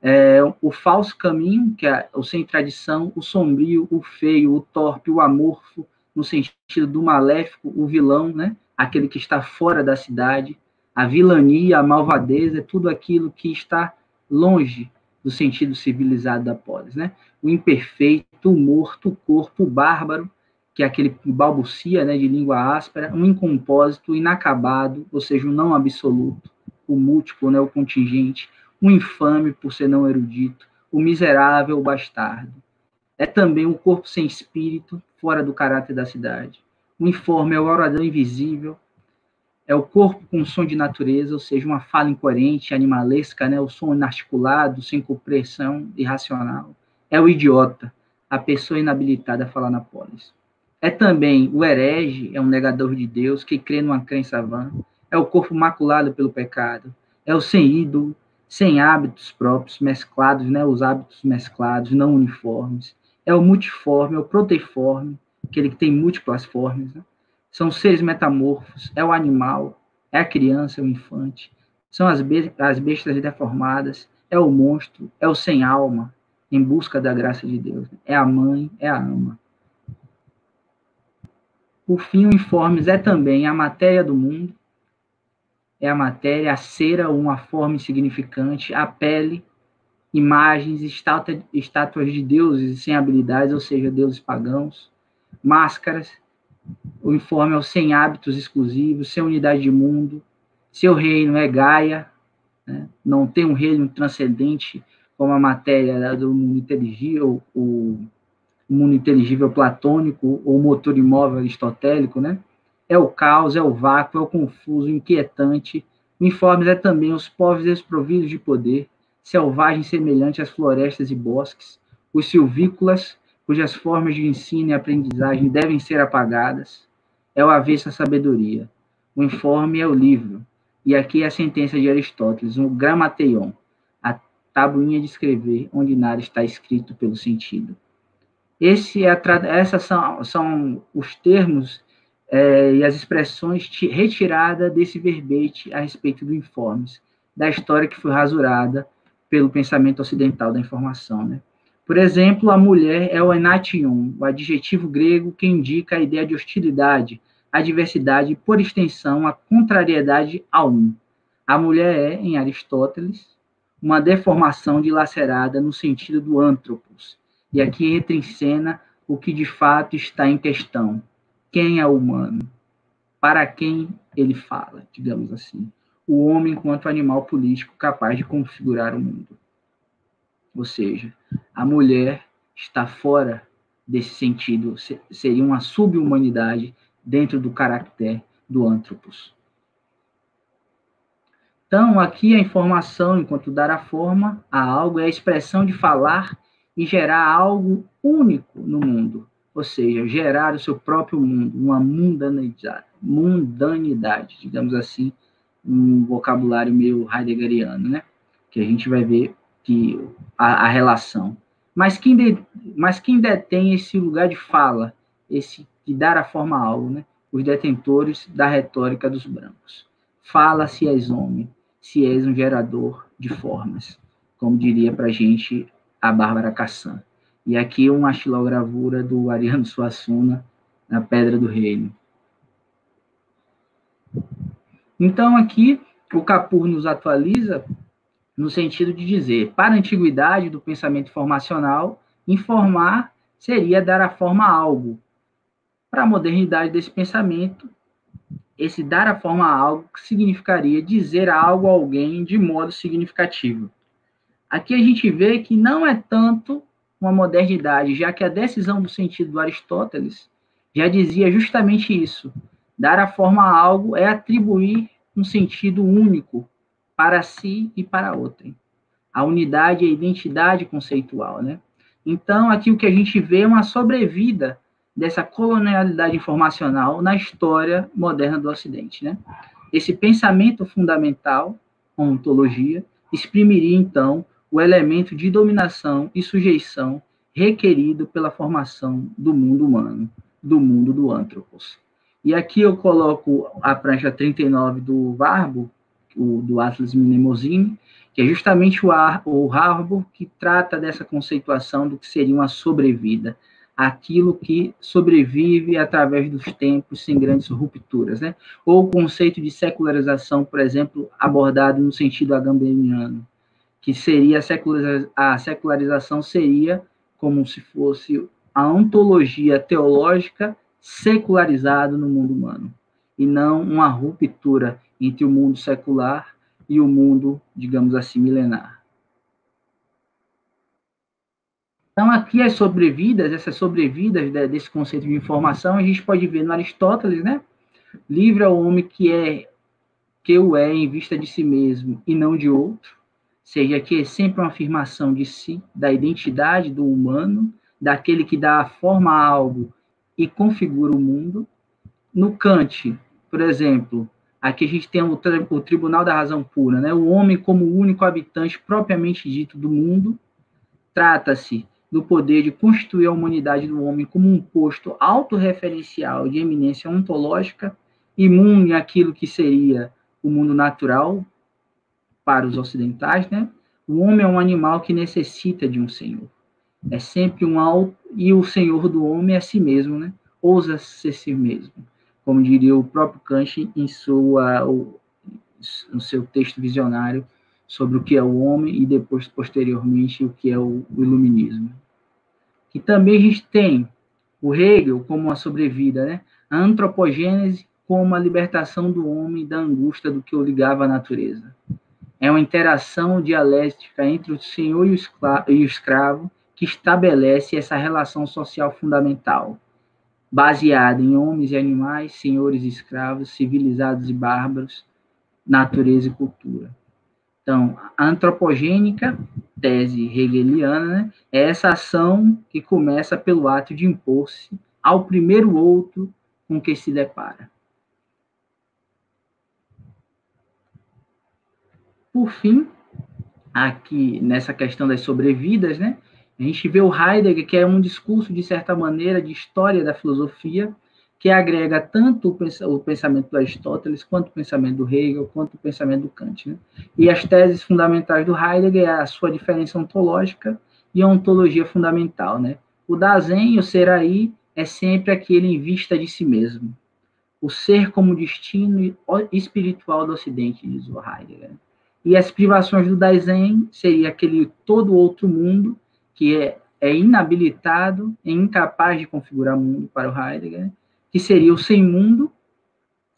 é, o falso caminho, que é o sem tradição, o sombrio, o feio, o torpe, o amorfo, no sentido do maléfico, o vilão, né? aquele que está fora da cidade, a vilania, a malvadeza, é tudo aquilo que está longe do sentido civilizado da polis. Né? O imperfeito, o morto, o corpo, o bárbaro, que é aquele que balbucia né, de língua áspera, um incompósito, inacabado, ou seja, um não absoluto, o múltiplo, né, o contingente, o infame por ser não erudito, o miserável, o bastardo. É também um corpo sem espírito, fora do caráter da cidade. O informe é o orador invisível, é o corpo com som de natureza, ou seja, uma fala incoerente, animalesca, né? o som inarticulado, sem compreensão, irracional. É o idiota, a pessoa inabilitada a falar na polis. É também o herege, é um negador de Deus, que crê numa crença vã. É o corpo maculado pelo pecado. É o sem ídolo, sem hábitos próprios, mesclados, né, os hábitos mesclados, não uniformes. É o multiforme, é o proteiforme, aquele que tem múltiplas formas. Né? São seres metamorfos, é o animal, é a criança, é o infante. São as, be as bestas deformadas, é o monstro, é o sem alma, em busca da graça de Deus. É a mãe, é a ama. Por fim, o informes é também a matéria do mundo, é a matéria, a cera, uma forma insignificante, a pele, imagens, estátuas de deuses sem habilidades, ou seja, deuses pagãos, máscaras, o informe é o sem hábitos exclusivos, sem unidade de mundo, seu reino é Gaia, né? não tem um reino transcendente como a matéria do mundo inteligível, o mundo inteligível platônico ou motor imóvel aristotélico, né? É o caos, é o vácuo, é o confuso, o inquietante. Informes é também os povos desprovidos de poder, selvagens semelhantes às florestas e bosques, os silvícolas, cujas formas de ensino e aprendizagem devem ser apagadas, é o avesso à sabedoria. O informe é o livro, e aqui é a sentença de Aristóteles, o gramateion, a tabuinha de escrever, onde nada está escrito pelo sentido. Esse é a, são, são os termos é, e as expressões retiradas desse verbete a respeito do informes, da história que foi rasurada pelo pensamento ocidental da informação. Né? Por exemplo, a mulher é o enation, o adjetivo grego que indica a ideia de hostilidade, a diversidade e, por extensão, a contrariedade ao um. A mulher é, em Aristóteles, uma deformação dilacerada no sentido do antropos. E aqui entra em cena o que de fato está em questão. Quem é humano? Para quem ele fala, digamos assim o homem enquanto animal político capaz de configurar o mundo. Ou seja, a mulher está fora desse sentido, seria uma subhumanidade dentro do caráter do antropos. Então, aqui a informação, enquanto dar a forma a algo, é a expressão de falar e gerar algo único no mundo, ou seja, gerar o seu próprio mundo, uma mundanidade, mundanidade digamos assim, um vocabulário meio heideggeriano, né? Que a gente vai ver que a, a relação. Mas quem, de, mas quem detém esse lugar de fala, esse de dar a forma a algo, né? Os detentores da retórica dos brancos. Fala se és homem, se és um gerador de formas, como diria para gente a Bárbara Cassan. E aqui uma estilogravura do Ariano Suassuna na Pedra do Reino. Então, aqui, o Capur nos atualiza no sentido de dizer, para a antiguidade do pensamento informacional, informar seria dar a forma a algo. Para a modernidade desse pensamento, esse dar a forma a algo significaria dizer algo a alguém de modo significativo. Aqui a gente vê que não é tanto uma modernidade, já que a decisão do sentido do Aristóteles já dizia justamente isso, Dar a forma a algo é atribuir um sentido único para si e para outrem. A unidade e a identidade conceitual, né? Então, aqui o que a gente vê é uma sobrevida dessa colonialidade informacional na história moderna do Ocidente, né? Esse pensamento fundamental, ontologia, exprimiria então o elemento de dominação e sujeição requerido pela formação do mundo humano, do mundo do antropos. E aqui eu coloco a prancha 39 do Varbo, do Atlas Mnemosine, que é justamente o, ar, o que trata dessa conceituação do que seria uma sobrevida, aquilo que sobrevive através dos tempos sem grandes rupturas, né? Ou o conceito de secularização, por exemplo, abordado no sentido agambeniano, que seria a, seculariza a secularização seria como se fosse a ontologia teológica secularizado no mundo humano, e não uma ruptura entre o mundo secular e o mundo, digamos assim, milenar. Então, aqui as sobrevidas, essas sobrevidas desse conceito de informação, a gente pode ver no Aristóteles, né? Livre é o homem que é que o é em vista de si mesmo e não de outro, seja que é sempre uma afirmação de si, da identidade do humano, daquele que dá forma a algo e configura o mundo. No Kant, por exemplo, aqui a gente tem o, o Tribunal da Razão Pura, né? o homem como o único habitante propriamente dito do mundo. Trata-se do poder de constituir a humanidade do homem como um posto autorreferencial de eminência ontológica, imune àquilo que seria o mundo natural para os ocidentais, né? O homem é um animal que necessita de um senhor. É sempre um alto e o senhor do homem é si mesmo, né? ousa ser si mesmo, como diria o próprio Kant em sua, no seu texto visionário sobre o que é o homem e depois, posteriormente, o que é o, o iluminismo. E também a gente tem o Hegel como uma sobrevida, né? a antropogênese como a libertação do homem da angústia do que o ligava à natureza. É uma interação dialética entre o senhor e o escravo que estabelece essa relação social fundamental, baseada em homens e animais, senhores e escravos, civilizados e bárbaros, natureza e cultura. Então, a antropogênica, tese hegeliana, né, é essa ação que começa pelo ato de impor-se ao primeiro outro com que se depara. Por fim, aqui nessa questão das sobrevidas, né, a gente vê o Heidegger, que é um discurso, de certa maneira, de história da filosofia, que agrega tanto o pensamento do Aristóteles, quanto o pensamento do Hegel, quanto o pensamento do Kant. Né? E as teses fundamentais do Heidegger é a sua diferença ontológica e a ontologia fundamental. Né? O Dasein, o ser aí, é sempre aquele em vista de si mesmo. O ser como destino espiritual do Ocidente, diz o Heidegger. E as privações do Dasein seria aquele todo outro mundo que é, é inabilitado, é incapaz de configurar mundo para o Heidegger, que seria o sem mundo,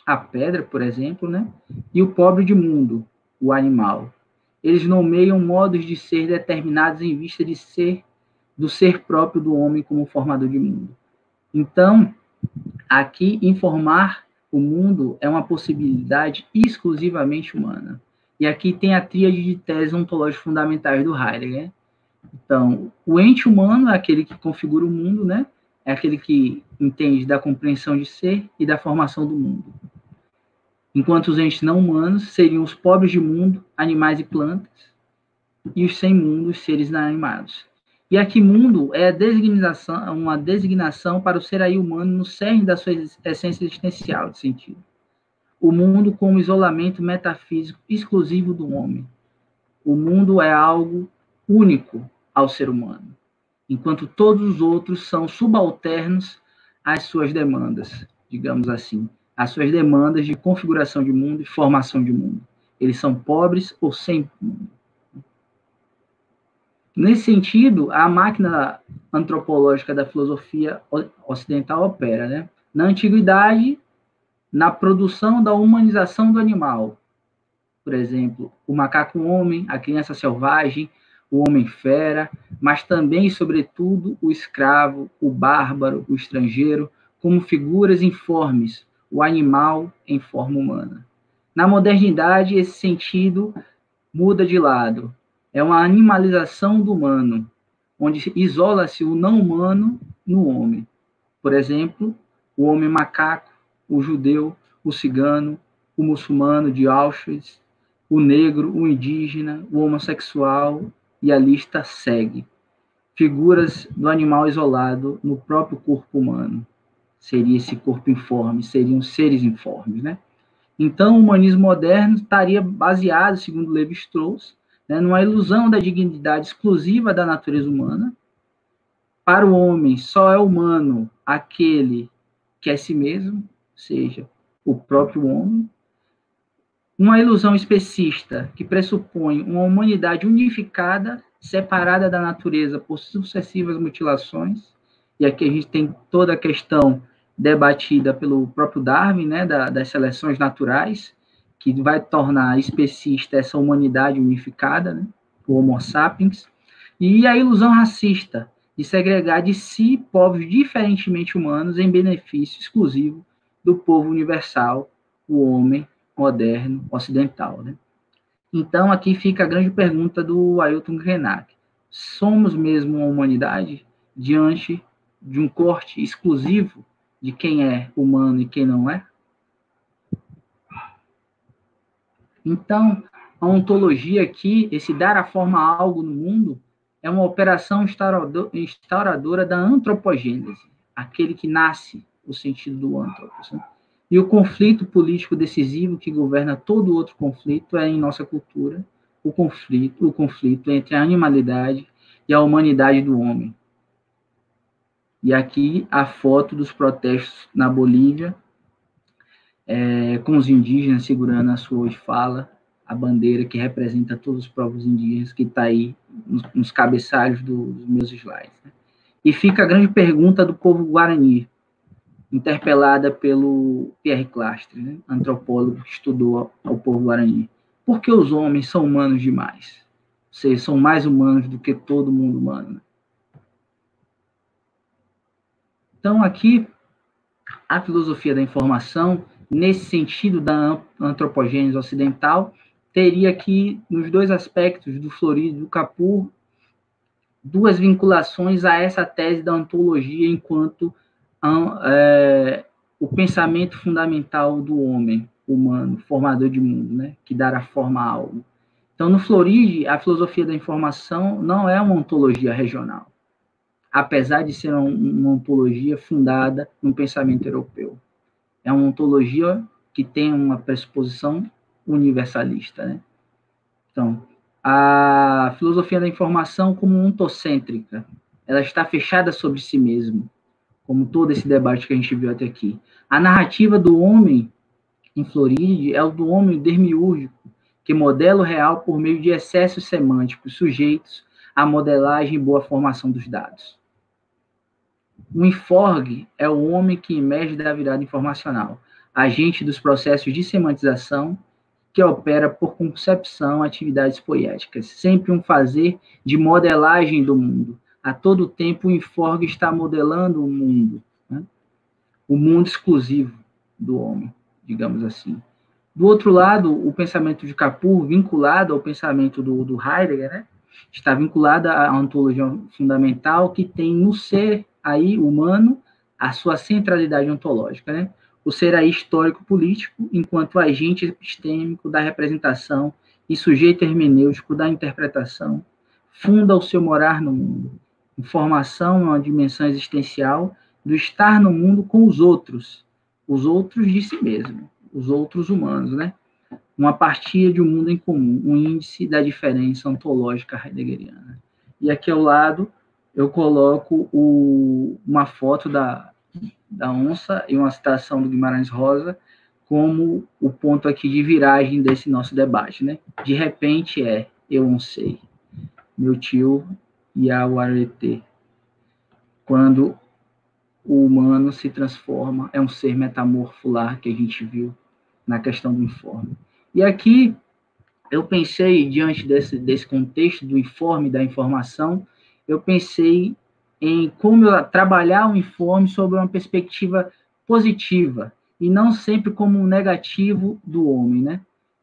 a pedra, por exemplo, né? e o pobre de mundo, o animal. Eles nomeiam modos de ser determinados em vista de ser do ser próprio do homem como formador de mundo. Então, aqui, informar o mundo é uma possibilidade exclusivamente humana. E aqui tem a tríade de teses ontológicas fundamentais do Heidegger. Então, o ente humano é aquele que configura o mundo, né? É aquele que entende da compreensão de ser e da formação do mundo. Enquanto os entes não humanos seriam os pobres de mundo, animais e plantas, e os sem mundo, os seres inanimados. E aqui mundo é designação, uma designação para o ser aí humano no cerne da sua essência existencial de sentido. O mundo como isolamento metafísico exclusivo do homem. O mundo é algo único ao ser humano, enquanto todos os outros são subalternos às suas demandas, digamos assim, às suas demandas de configuração de mundo e formação de mundo. Eles são pobres ou sem mundo. Nesse sentido, a máquina antropológica da filosofia ocidental opera, né? Na antiguidade, na produção da humanização do animal. Por exemplo, o macaco homem, a criança selvagem, o homem fera, mas também e sobretudo o escravo, o bárbaro, o estrangeiro, como figuras informes, o animal em forma humana. Na modernidade, esse sentido muda de lado é uma animalização do humano, onde isola-se o não humano no homem. Por exemplo, o homem macaco, o judeu, o cigano, o muçulmano de Auschwitz, o negro, o indígena, o homossexual, e a lista segue. Figuras do animal isolado no próprio corpo humano. Seria esse corpo informe, seriam seres informes, né? Então, o humanismo moderno estaria baseado, segundo Levi-Strauss, né, numa ilusão da dignidade exclusiva da natureza humana. Para o homem, só é humano aquele que é si mesmo, seja, o próprio homem. Uma ilusão especista que pressupõe uma humanidade unificada, separada da natureza por sucessivas mutilações. E aqui a gente tem toda a questão debatida pelo próprio Darwin, né, da, das seleções naturais, que vai tornar especista essa humanidade unificada, né, o Homo sapiens, e a ilusão racista de segregar de si povos diferentemente humanos em benefício exclusivo do povo universal, o homem moderno ocidental. Né? Então, aqui fica a grande pergunta do Ailton Krenak. Somos mesmo uma humanidade diante de um corte exclusivo de quem é humano e quem não é? Então, a ontologia aqui, esse dar a forma a algo no mundo, é uma operação instauradora da antropogênese, aquele que nasce o sentido do antropos. Né? E o conflito político decisivo que governa todo outro conflito é, em nossa cultura, o conflito, o conflito entre a animalidade e a humanidade do homem. E aqui a foto dos protestos na Bolívia, é, com os indígenas segurando a sua fala, a bandeira que representa todos os povos indígenas, que está aí nos, nos cabeçalhos do, dos meus slides. Né? E fica a grande pergunta do povo guarani, interpelada pelo Pierre Clastre, né? antropólogo que estudou o povo guarani. Por que os homens são humanos demais? Ou seja, são mais humanos do que todo mundo humano. Né? Então, aqui, a filosofia da informação, nesse sentido da antropogênese ocidental, teria aqui, nos dois aspectos do Florido e do Capur, duas vinculações a essa tese da ontologia enquanto é, o pensamento fundamental do homem humano, formador de mundo, né, que dará forma a algo. Então, no Floride, a filosofia da informação não é uma ontologia regional, apesar de ser uma ontologia fundada no pensamento europeu. É uma ontologia que tem uma pressuposição universalista. Né? Então, a filosofia da informação como ontocêntrica, ela está fechada sobre si mesma, como todo esse debate que a gente viu até aqui. A narrativa do homem em Floride é o do homem demiúrgico, que modela o real por meio de excessos semânticos sujeitos à modelagem e boa formação dos dados. O inforg é o homem que emerge da virada informacional, agente dos processos de semantização, que opera por concepção atividades poéticas, sempre um fazer de modelagem do mundo. A todo tempo o inforg está modelando o mundo, né? o mundo exclusivo do homem digamos assim. Do outro lado, o pensamento de Capur, vinculado ao pensamento do, do Heidegger, né, está vinculado à ontologia fundamental que tem no ser aí humano a sua centralidade ontológica, né? O ser aí histórico-político, enquanto agente epistêmico da representação e sujeito hermenêutico da interpretação, funda o seu morar no mundo. Informação é uma dimensão existencial do estar no mundo com os outros, os outros de si mesmo, os outros humanos, né? Uma partilha de um mundo em comum, um índice da diferença ontológica heideggeriana. E aqui ao lado eu coloco o, uma foto da, da onça e uma citação do Guimarães Rosa como o ponto aqui de viragem desse nosso debate, né? De repente é, eu não sei, meu tio a Uarete. Quando o humano se transforma, é um ser metamorfo que a gente viu na questão do informe. E aqui eu pensei, diante desse, desse contexto do informe, da informação, eu pensei em como trabalhar o informe sobre uma perspectiva positiva, e não sempre como um negativo do homem, né?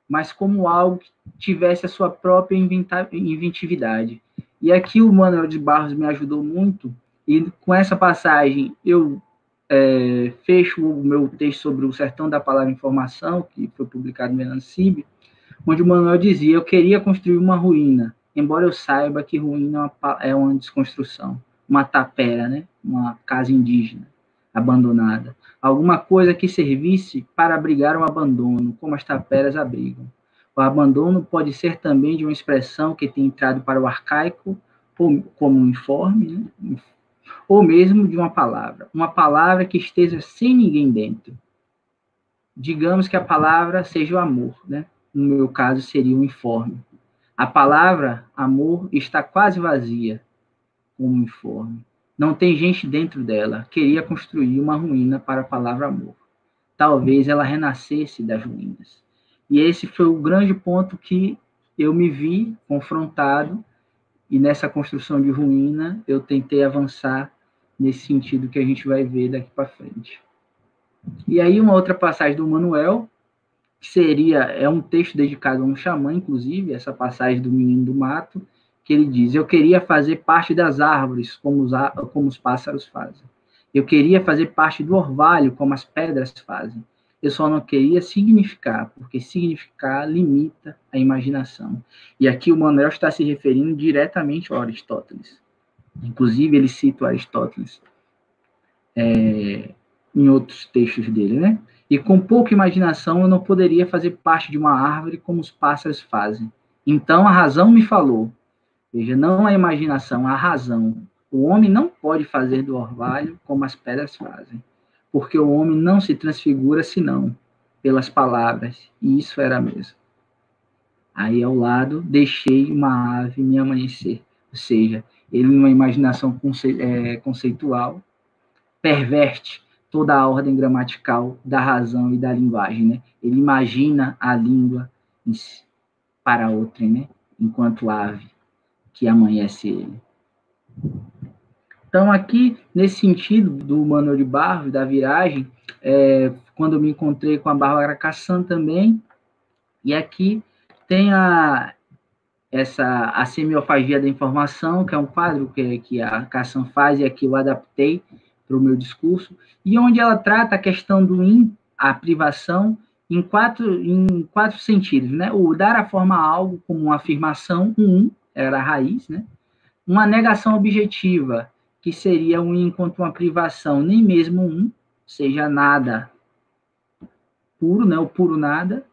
mas como algo que tivesse a sua própria inventividade. E aqui o Manuel de Barros me ajudou muito, e com essa passagem, eu é, fecho o meu texto sobre o Sertão da Palavra Informação, que foi publicado no Melancib, onde o Manuel dizia: Eu queria construir uma ruína, embora eu saiba que ruína é uma, é uma desconstrução, uma tapera, né? uma casa indígena abandonada. Alguma coisa que servisse para abrigar o abandono, como as taperas abrigam. O abandono pode ser também de uma expressão que tem entrado para o arcaico, como um informe, né? ou mesmo de uma palavra, uma palavra que esteja sem ninguém dentro. Digamos que a palavra seja o amor, né? No meu caso seria o informe. A palavra amor está quase vazia, como informe. Não tem gente dentro dela. Queria construir uma ruína para a palavra amor. Talvez ela renascesse das ruínas. E esse foi o grande ponto que eu me vi confrontado e nessa construção de ruína, eu tentei avançar nesse sentido que a gente vai ver daqui para frente. E aí uma outra passagem do Manuel, que seria é um texto dedicado a um xamã, inclusive, essa passagem do menino do mato, que ele diz: "Eu queria fazer parte das árvores, como os, como os pássaros fazem. Eu queria fazer parte do orvalho, como as pedras fazem. Eu só não queria significar, porque significar limita a imaginação. E aqui o Manuel está se referindo diretamente a Aristóteles. Inclusive, ele cita Aristóteles é, em outros textos dele, né? E com pouca imaginação eu não poderia fazer parte de uma árvore como os pássaros fazem. Então a razão me falou. Veja, não a imaginação, a razão. O homem não pode fazer do orvalho como as pedras fazem, porque o homem não se transfigura senão pelas palavras, e isso era mesmo. Aí ao lado, deixei uma ave me amanhecer, ou seja, ele numa imaginação conce é, conceitual perverte toda a ordem gramatical da razão e da linguagem, né? Ele imagina a língua para outrem, né? Enquanto ave que amanhece ele. Então, aqui, nesse sentido do Manuel de Barros, da viragem, é, quando eu me encontrei com a Bárbara Cassan também, e aqui tem a, essa, a semiofagia da informação, que é um quadro que, que a Cassan faz e aqui eu adaptei para o meu discurso, e onde ela trata a questão do in, a privação, em quatro, em quatro sentidos, né? O dar a forma a algo como uma afirmação, um, era a raiz, né? Uma negação objetiva, que seria um enquanto uma privação, nem mesmo um, seja nada puro, né? O puro nada.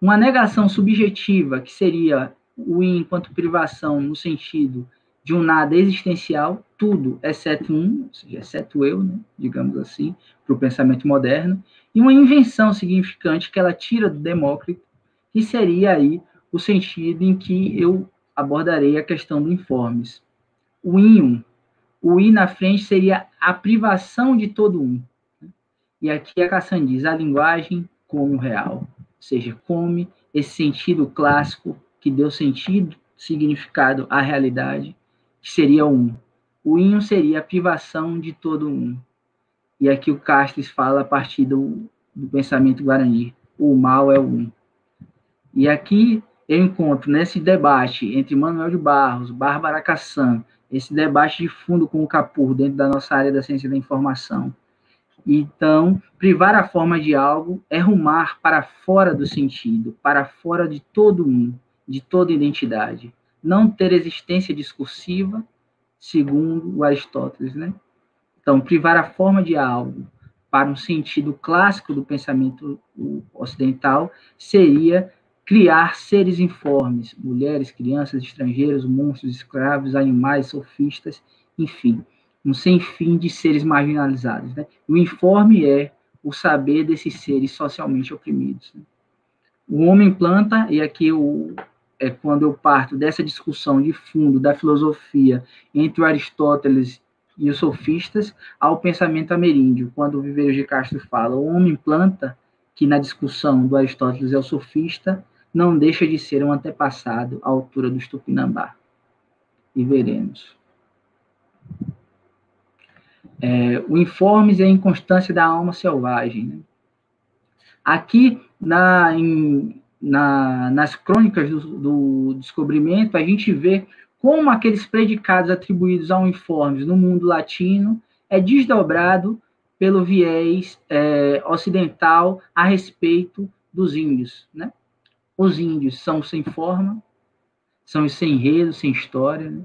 Uma negação subjetiva, que seria o enquanto privação no sentido de um nada existencial, tudo, exceto um, ou seja, exceto eu, né, digamos assim, para o pensamento moderno, e uma invenção significante que ela tira do Demócrito, que seria aí o sentido em que eu abordarei a questão do informes. O in o i na frente seria a privação de todo um. E aqui a Cassan diz a linguagem como real, ou seja, come esse sentido clássico que deu sentido, significado à realidade, que seria um. O inho seria a privação de todo um. E aqui o Castres fala a partir do, do pensamento guarani. O mal é o um. E aqui eu encontro nesse debate entre Manuel de Barros, Bárbara Cassan, esse debate de fundo com o Capur dentro da nossa área da ciência da informação. Então, privar a forma de algo é rumar para fora do sentido, para fora de todo um, de toda identidade não ter existência discursiva, segundo o Aristóteles, né? Então, privar a forma de algo para um sentido clássico do pensamento ocidental seria criar seres informes, mulheres, crianças, estrangeiros, monstros, escravos, animais, sofistas, enfim, um sem fim de seres marginalizados. Né? O informe é o saber desses seres socialmente oprimidos. Né? O homem planta, e aqui o, é quando eu parto dessa discussão de fundo da filosofia entre Aristóteles e os sofistas ao pensamento ameríndio, quando o Viveiros de Castro fala o homem planta, que na discussão do Aristóteles é o sofista, não deixa de ser um antepassado à altura do Estupinambá. E veremos. É, o informes é a inconstância da alma selvagem. Né? Aqui, na, em, na, nas crônicas do, do, descobrimento, a gente vê como aqueles predicados atribuídos ao informes no mundo latino é desdobrado pelo viés é, ocidental a respeito dos índios. Né? Os índios são sem forma, são os sem enredo, sem história, né?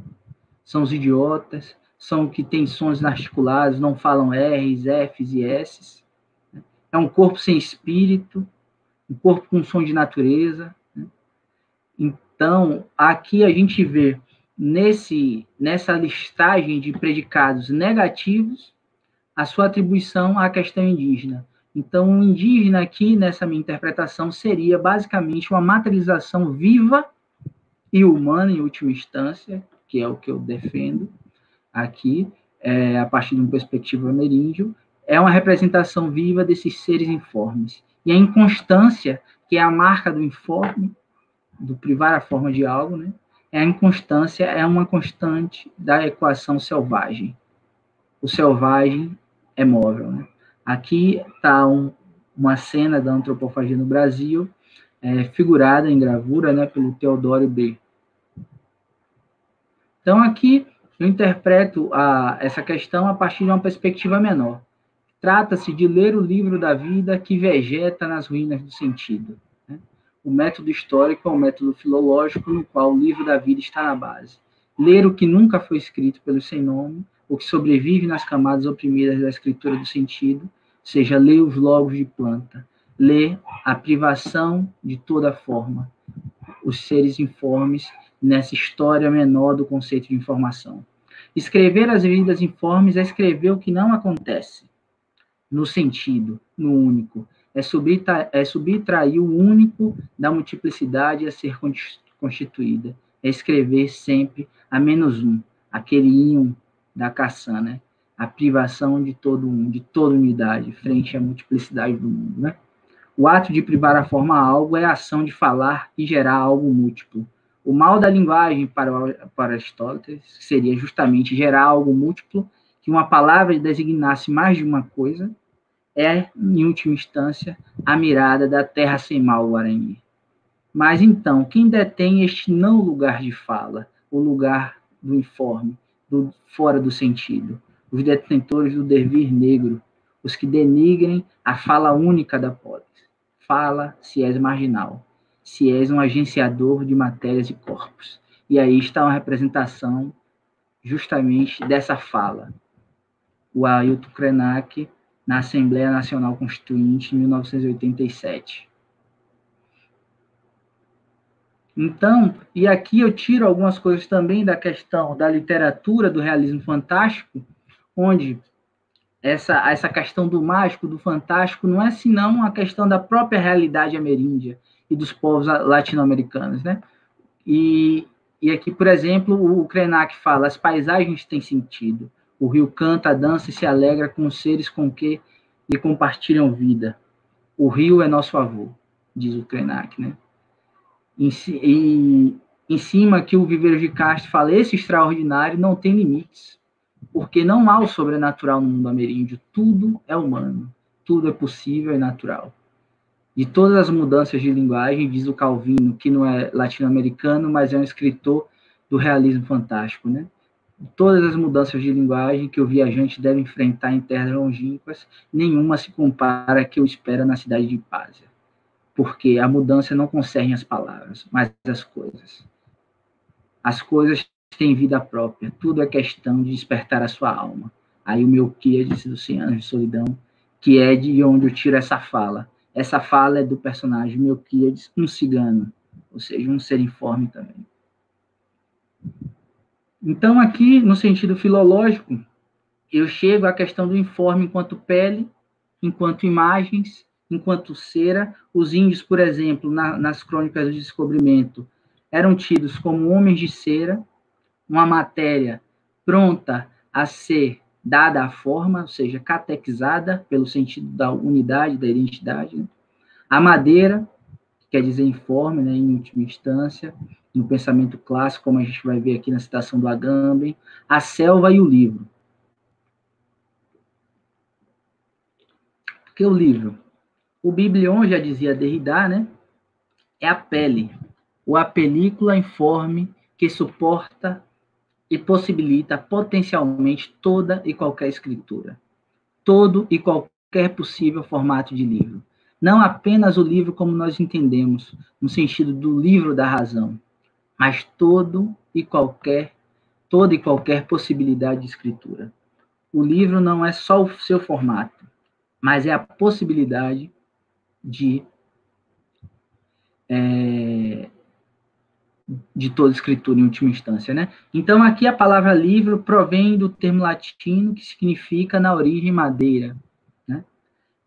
são os idiotas, são os que têm sons articulados, não falam R's, F's e S's. Né? É um corpo sem espírito, o corpo com som de natureza. Né? Então, aqui a gente vê nesse nessa listagem de predicados negativos a sua atribuição à questão indígena. Então, o indígena aqui, nessa minha interpretação, seria basicamente uma materialização viva e humana, em última instância, que é o que eu defendo aqui, é, a partir de uma perspectiva ameríndio, é uma representação viva desses seres informes. E a inconstância, que é a marca do informe, do privar a forma de algo, né? É a inconstância, é uma constante da equação selvagem. O selvagem é móvel, né? Aqui está um, uma cena da antropofagia no Brasil, é, figurada em gravura, né, pelo Teodoro B. Então, aqui eu interpreto a, essa questão a partir de uma perspectiva menor. Trata-se de ler o livro da vida que vegeta nas ruínas do sentido. Né? O método histórico é um método filológico no qual o livro da vida está na base. Ler o que nunca foi escrito pelo sem nome, o que sobrevive nas camadas oprimidas da escritura do sentido, seja ler os logos de planta, ler a privação de toda forma, os seres informes nessa história menor do conceito de informação. Escrever as vidas informes é escrever o que não acontece, no sentido, no único. É, é subtrair o único da multiplicidade a ser constituída. É escrever sempre a menos um, aquele íon da caçã, né? A privação de todo um, de toda unidade, frente à multiplicidade do mundo, né? O ato de privar a forma a algo é a ação de falar e gerar algo múltiplo. O mal da linguagem para, para Aristóteles seria justamente gerar algo múltiplo, que uma palavra designasse mais de uma coisa, é, em última instância, a mirada da terra sem mal Guarani. Mas então, quem detém este não lugar de fala, o lugar do informe, do fora do sentido? Os detentores do devir negro, os que denigrem a fala única da polis fala se és marginal, se és um agenciador de matérias e corpos. E aí está uma representação justamente dessa fala. O Ailton Krenak, na Assembleia Nacional Constituinte, em 1987. Então, e aqui eu tiro algumas coisas também da questão da literatura do realismo fantástico, onde essa, essa questão do mágico, do fantástico, não é senão a questão da própria realidade ameríndia e dos povos latino-americanos, né? E, e aqui, por exemplo, o Krenak fala, as paisagens têm sentido, o rio canta, dança e se alegra com os seres com que lhe compartilham vida. O rio é nosso avô, diz o Krenak, né? E, e em cima que o Viveiro de Castro fala, esse extraordinário não tem limites porque não há o sobrenatural no mundo ameríndio, tudo é humano, tudo é possível e natural. De todas as mudanças de linguagem, diz o Calvino, que não é latino-americano, mas é um escritor do realismo fantástico, né? Todas as mudanças de linguagem que o viajante deve enfrentar em terras longínquas, nenhuma se compara a que o espera na cidade de Pásia. Porque a mudança não concerne as palavras, mas as coisas. As coisas tem vida própria, tudo é questão de despertar a sua alma. Aí o meu disse dos 100 anos de solidão, que é de onde eu tiro essa fala. Essa fala é do personagem Melquíades, um cigano, ou seja, um ser informe também. Então, aqui, no sentido filológico, eu chego à questão do informe enquanto pele, enquanto imagens, enquanto cera. Os índios, por exemplo, na, nas crônicas do descobrimento, eram tidos como homens de cera, uma matéria pronta a ser dada a forma, ou seja, catequizada pelo sentido da unidade, da identidade. Né? A madeira, quer dizer informe, né, em última instância, no pensamento clássico, como a gente vai ver aqui na citação do Agamben, a selva e o livro. Porque o livro, o Biblion já dizia Derrida, né, é a pele, ou a película informe que suporta e possibilita potencialmente toda e qualquer escritura, todo e qualquer possível formato de livro. Não apenas o livro como nós entendemos, no sentido do livro da razão, mas todo e qualquer toda e qualquer possibilidade de escritura. O livro não é só o seu formato, mas é a possibilidade de é, de toda escritura em última instância, né? Então aqui a palavra livro provém do termo latino que significa na origem madeira, né?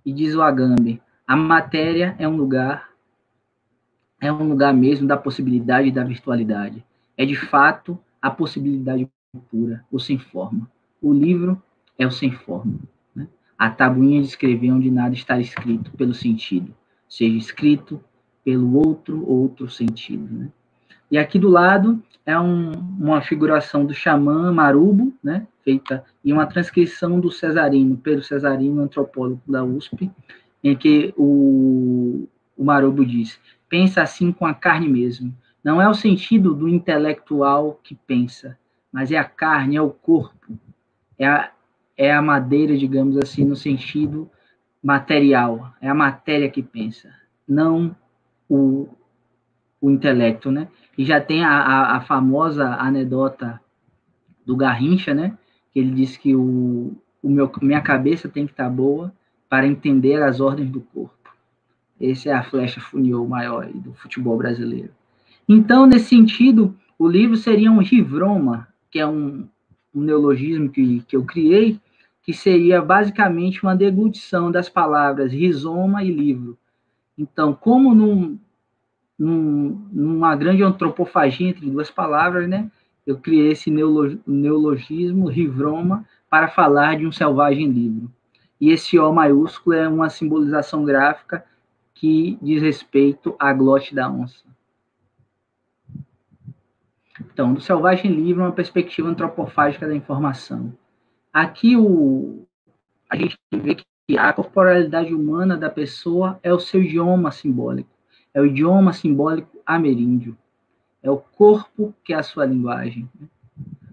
E diz o Agamben, a matéria é um lugar é um lugar mesmo da possibilidade e da virtualidade. É de fato a possibilidade pura, o sem forma. O livro é o sem forma. A tabuinha de escrever onde nada está escrito pelo sentido, seja escrito pelo outro outro sentido. Né? E aqui do lado é um, uma figuração do xamã Marubo, né, feita em uma transcrição do Cesarino, Pedro Cesarino, antropólogo da USP, em que o, o Marubo diz: pensa assim com a carne mesmo. Não é o sentido do intelectual que pensa, mas é a carne, é o corpo, é a, é a madeira, digamos assim, no sentido material, é a matéria que pensa, não o, o intelecto, né? E já tem a, a, a, famosa anedota do Garrincha, né? Que ele diz que o, o meu, minha cabeça tem que estar boa para entender as ordens do corpo. Essa é a flecha funil maior do futebol brasileiro. Então, nesse sentido, o livro seria um rivroma, que é um, um neologismo que, que eu criei, que seria basicamente uma deglutição das palavras rizoma e livro. Então, como num, num, numa grande antropofagia entre duas palavras, né, eu criei esse neologismo, rivroma, para falar de um selvagem livro. E esse O maiúsculo é uma simbolização gráfica que diz respeito à glote da onça. Então, do selvagem livre, uma perspectiva antropofágica da informação. Aqui o, a gente vê que a corporalidade humana da pessoa é o seu idioma simbólico, é o idioma simbólico ameríndio, é o corpo que é a sua linguagem.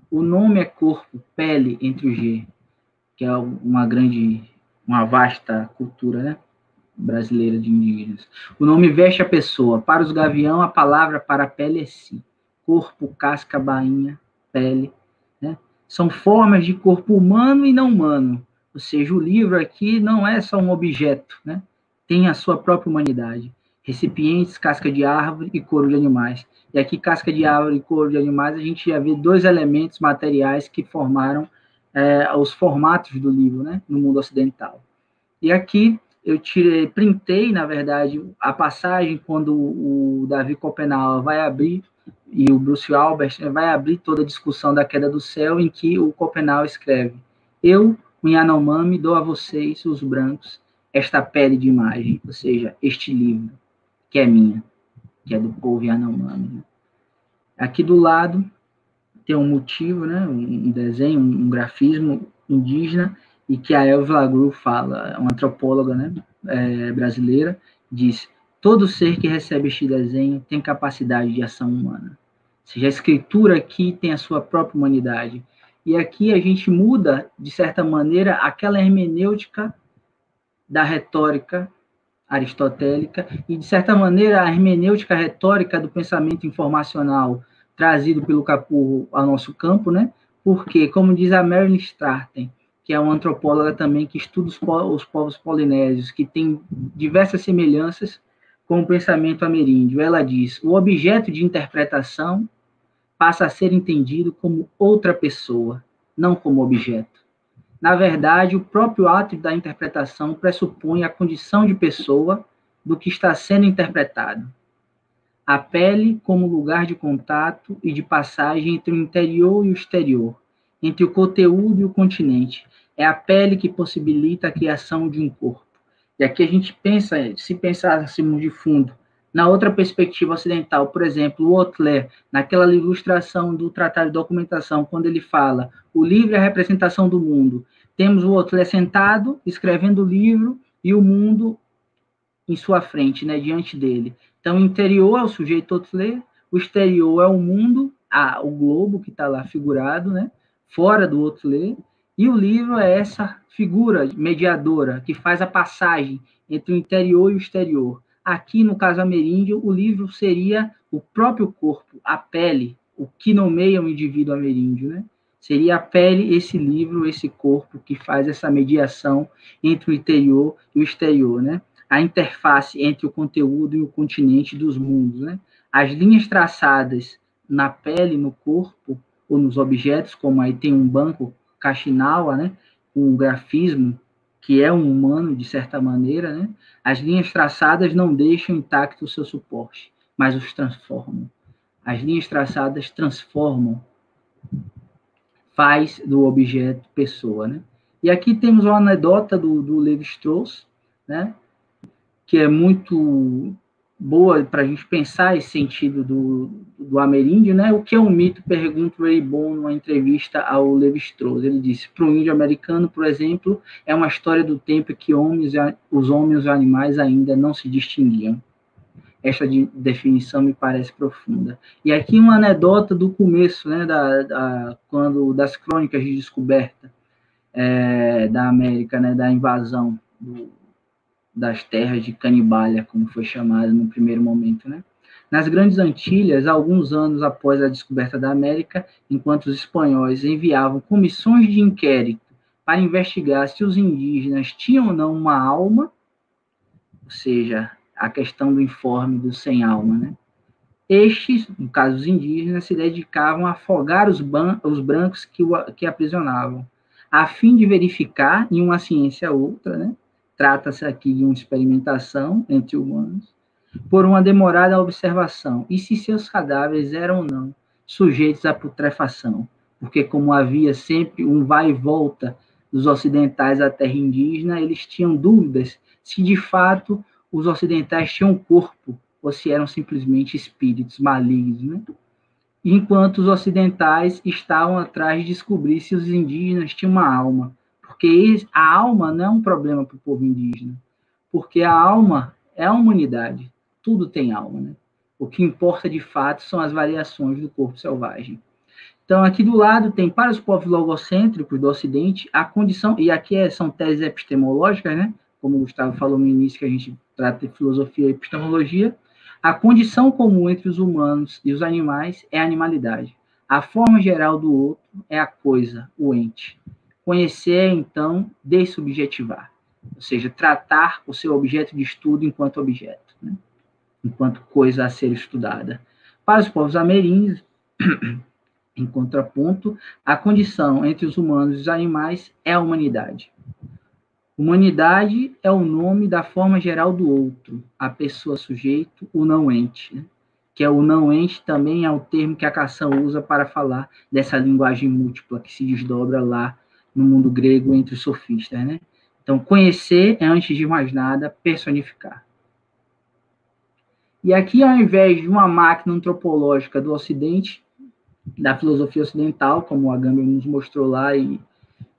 O nome é corpo, pele entre o G, que é uma grande, uma vasta cultura, né? brasileira de indígenas. O nome veste a pessoa. Para os gavião, a palavra para a pele é si corpo, casca, bainha, pele. São formas de corpo humano e não humano. Ou seja, o livro aqui não é só um objeto, né? tem a sua própria humanidade. Recipientes, casca de árvore e couro de animais. E aqui, casca de árvore e couro de animais, a gente já vê dois elementos materiais que formaram é, os formatos do livro né? no mundo ocidental. E aqui eu tirei, printei, na verdade, a passagem quando o Davi Copenau vai abrir e o Bruce Albert né, vai abrir toda a discussão da queda do céu, em que o Copenau escreve: Eu, o Yanomami, dou a vocês, os brancos, esta pele de imagem, ou seja, este livro, que é minha, que é do povo Yanomami. Aqui do lado tem um motivo, né, um desenho, um grafismo indígena, e que a Elva Lagru fala, uma antropóloga né, é, brasileira, diz: Todo ser que recebe este desenho tem capacidade de ação humana. Ou seja, a escritura aqui tem a sua própria humanidade. E aqui a gente muda, de certa maneira, aquela hermenêutica da retórica aristotélica e, de certa maneira, a hermenêutica retórica do pensamento informacional trazido pelo Capurro ao nosso campo, né? Porque, como diz a Marilyn Straten, que é uma antropóloga também que estuda os povos polinésios, que tem diversas semelhanças com o pensamento ameríndio. Ela diz: o objeto de interpretação passa a ser entendido como outra pessoa, não como objeto. Na verdade, o próprio ato da interpretação pressupõe a condição de pessoa do que está sendo interpretado. A pele como lugar de contato e de passagem entre o interior e o exterior, entre o conteúdo e o continente. É a pele que possibilita a criação de um corpo. E aqui a gente pensa, se pensássemos de fundo, na outra perspectiva ocidental, por exemplo, o Otler, naquela ilustração do Tratado de Documentação, quando ele fala o livro é a representação do mundo, temos o Otler sentado, escrevendo o livro, e o mundo em sua frente, né, diante dele. Então, o interior é o sujeito Otler, o exterior é o mundo, a, o globo que está lá figurado, né, fora do Otler, e o livro é essa figura mediadora que faz a passagem entre o interior e o exterior. Aqui, no caso ameríndio, o livro seria o próprio corpo, a pele, o que nomeia o indivíduo ameríndio, né? Seria a pele, esse livro, esse corpo que faz essa mediação entre o interior e o exterior, né? A interface entre o conteúdo e o continente dos mundos, né? As linhas traçadas na pele, no corpo ou nos objetos, como aí tem um banco Kashinawa, né, um grafismo que é um humano de certa maneira, né, as linhas traçadas não deixam intacto o seu suporte, mas os transformam. As linhas traçadas transformam, faz do objeto pessoa, né? E aqui temos uma anedota do, do Levi-Strauss, né, que é muito boa para a gente pensar esse sentido do, do ameríndio, né? O que é um mito? Pergunta o Bon numa entrevista ao Levi-Strauss. Ele disse: para o índio americano, por exemplo, é uma história do tempo em que homens, os homens e os animais ainda não se distinguiam. Esta de, definição me parece profunda. E aqui uma anedota do começo, né, da, da quando das crônicas de descoberta é, da América, né, da invasão do, das terras de Canibalha, como foi chamada no primeiro momento, né? Nas Grandes Antilhas, alguns anos após a descoberta da América, enquanto os espanhóis enviavam comissões de inquérito para investigar se os indígenas tinham ou não uma alma, ou seja, a questão do informe do sem alma, né? Estes, no caso os indígenas, se dedicavam a afogar os, os brancos que, o, que aprisionavam, a fim de verificar em uma ciência outra, né? Trata-se aqui de uma experimentação entre humanos, por uma demorada observação, e se seus cadáveres eram ou não sujeitos à putrefação, porque como havia sempre um vai e volta dos ocidentais à terra indígena, eles tinham dúvidas se de fato os ocidentais tinham corpo ou se eram simplesmente espíritos malignos, né? enquanto os ocidentais estavam atrás de descobrir se os indígenas tinham uma alma, porque a alma não é um problema para o povo indígena, porque a alma é a humanidade, tudo tem alma, né? O que importa de fato são as variações do corpo selvagem. Então, aqui do lado tem para os povos logocêntricos do Ocidente a condição, e aqui é, são teses epistemológicas, né? Como o Gustavo falou no início, que a gente trata de filosofia e epistemologia, a condição comum entre os humanos e os animais é a animalidade. A forma geral do outro é a coisa, o ente. Conhecer então, dessubjetivar, ou seja, tratar o seu objeto de estudo enquanto objeto, né? enquanto coisa a ser estudada. Para os povos ameríndios, em contraponto, a condição entre os humanos e os animais é a humanidade. Humanidade é o nome da forma geral do outro, a pessoa sujeito, o não ente. Né? Que é o não ente também é o termo que a Cação usa para falar dessa linguagem múltipla que se desdobra lá no mundo grego entre os sofistas. Né? Então, conhecer é, antes de mais nada, personificar. E aqui, ao invés de uma máquina antropológica do Ocidente, da filosofia ocidental, como o Agamben nos mostrou lá e,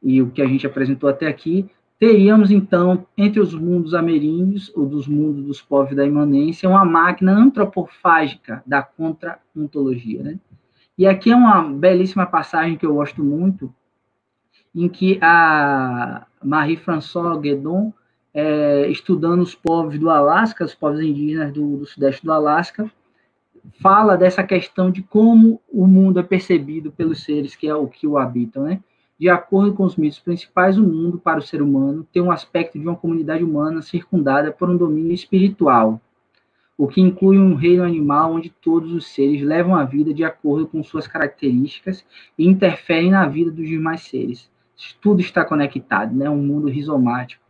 e o que a gente apresentou até aqui, teríamos, então, entre os mundos ameríndios, ou dos mundos dos povos da imanência, uma máquina antropofágica da contra-ontologia. Né? E aqui é uma belíssima passagem que eu gosto muito, em que a Marie-Françoise Guédon, é, estudando os povos do Alasca, os povos indígenas do, do sudeste do Alasca, fala dessa questão de como o mundo é percebido pelos seres que é o que o habitam, né? De acordo com os mitos principais, o mundo para o ser humano tem um aspecto de uma comunidade humana circundada por um domínio espiritual, o que inclui um reino animal onde todos os seres levam a vida de acordo com suas características e interferem na vida dos demais seres. Tudo está conectado, né? Um mundo rizomático.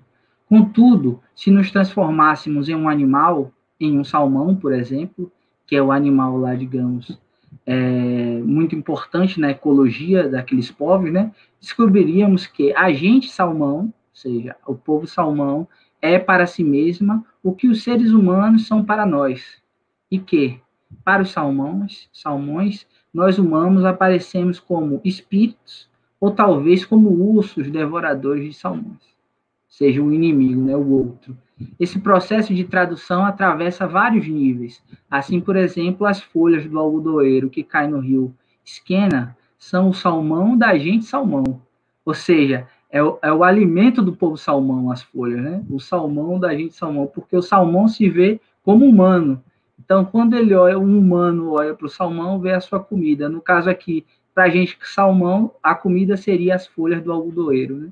Contudo, se nos transformássemos em um animal, em um salmão, por exemplo, que é o animal lá, digamos, é, muito importante na ecologia daqueles povos, né? Descobriríamos que a gente salmão, ou seja, o povo salmão, é para si mesma o que os seres humanos são para nós. E que, para os salmões, salmões, nós humanos aparecemos como espíritos ou talvez como ursos devoradores de salmões. Seja o inimigo, né, o outro. Esse processo de tradução atravessa vários níveis. Assim, por exemplo, as folhas do algodoeiro que caem no rio Esquena são o salmão da gente salmão. Ou seja, é o, é o alimento do povo salmão, as folhas, né? O salmão da gente salmão, porque o salmão se vê como humano. Então, quando ele olha, um humano olha para o salmão, vê a sua comida. No caso aqui, para gente, salmão, a comida seria as folhas do algodoeiro, né?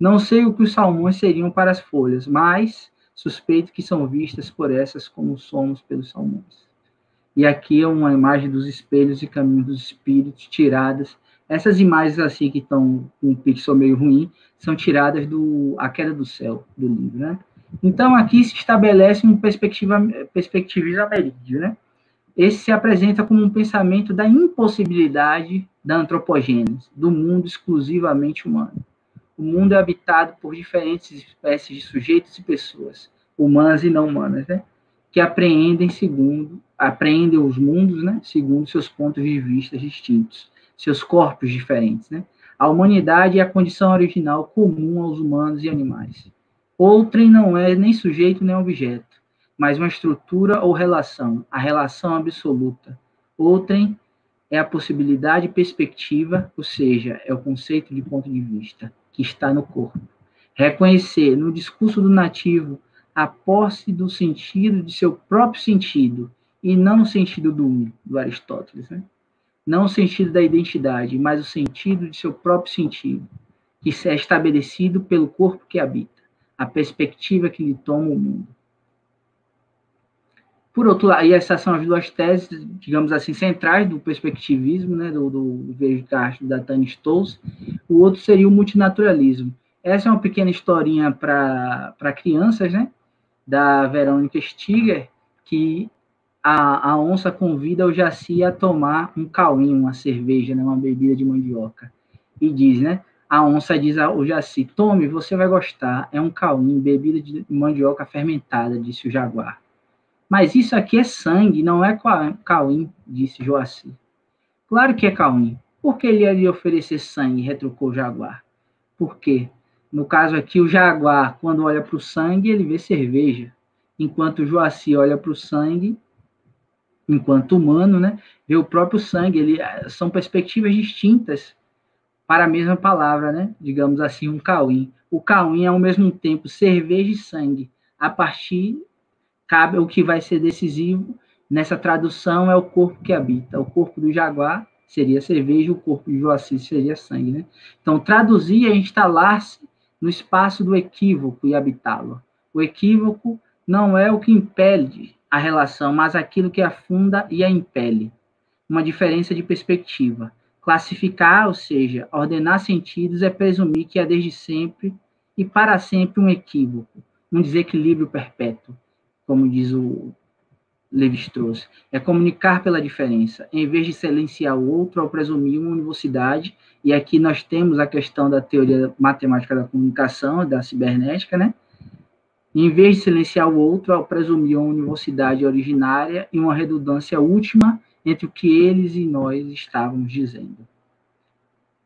Não sei o que os salmões seriam para as folhas, mas suspeito que são vistas por essas como somos pelos salmões. E aqui é uma imagem dos espelhos e caminhos dos espíritos tiradas. Essas imagens assim que estão com um pixel meio ruim são tiradas do A Queda do Céu do livro, né? Então aqui se estabelece um perspectiva perspectivismo ameríndio, né? Esse se apresenta como um pensamento da impossibilidade da antropogênese, do mundo exclusivamente humano. O mundo é habitado por diferentes espécies de sujeitos e pessoas, humanas e não humanas, né? Que apreendem segundo, apreendem os mundos, né? Segundo seus pontos de vista distintos, seus corpos diferentes, né? A humanidade é a condição original comum aos humanos e animais. Outrem não é nem sujeito nem objeto, mas uma estrutura ou relação, a relação absoluta. Outrem é a possibilidade perspectiva, ou seja, é o conceito de ponto de vista que está no corpo. Reconhecer no discurso do nativo a posse do sentido de seu próprio sentido e não o sentido do do Aristóteles, né? Não o sentido da identidade, mas o sentido de seu próprio sentido, que é estabelecido pelo corpo que habita, a perspectiva que lhe toma o mundo. Por outro lado, e essas são as duas teses, digamos assim, centrais do perspectivismo, né, do, do Vejo Castro, da Tânia Stolz. O outro seria o multinaturalismo. Essa é uma pequena historinha para crianças, né, da Verônica Stiger, que a, a onça convida o Jaci a tomar um cauim, uma cerveja, né, uma bebida de mandioca. E diz, né, a onça diz ao Jaci, tome, você vai gostar, é um cauim, bebida de mandioca fermentada, disse o jaguar. Mas isso aqui é sangue, não é Cauim, disse Joaci. Claro que é Cauim. Por que ele ia oferecer sangue? retrucou o jaguar. Por quê? No caso aqui, o jaguar, quando olha para o sangue, ele vê cerveja. Enquanto o Joaci olha para o sangue, enquanto humano, né, vê o próprio sangue. Ele, eh, são perspectivas distintas para a mesma palavra, né? digamos assim, um cauim. O cauim é ao mesmo tempo cerveja e sangue, a partir cabe o que vai ser decisivo nessa tradução é o corpo que habita. O corpo do jaguar seria cerveja, o corpo de Joaci seria sangue, né? Então, traduzir é instalar-se no espaço do equívoco e habitá-lo. O equívoco não é o que impele a relação, mas aquilo que afunda e a impele. Uma diferença de perspectiva. Classificar, ou seja, ordenar sentidos, é presumir que há desde sempre e para sempre um equívoco, um desequilíbrio perpétuo como diz o Levi-Strauss, é comunicar pela diferença, em vez de silenciar o outro ao presumir uma universidade, e aqui nós temos a questão da teoria matemática da comunicação, da cibernética, né? Em vez de silenciar o outro ao presumir uma universidade originária e uma redundância última entre o que eles e nós estávamos dizendo.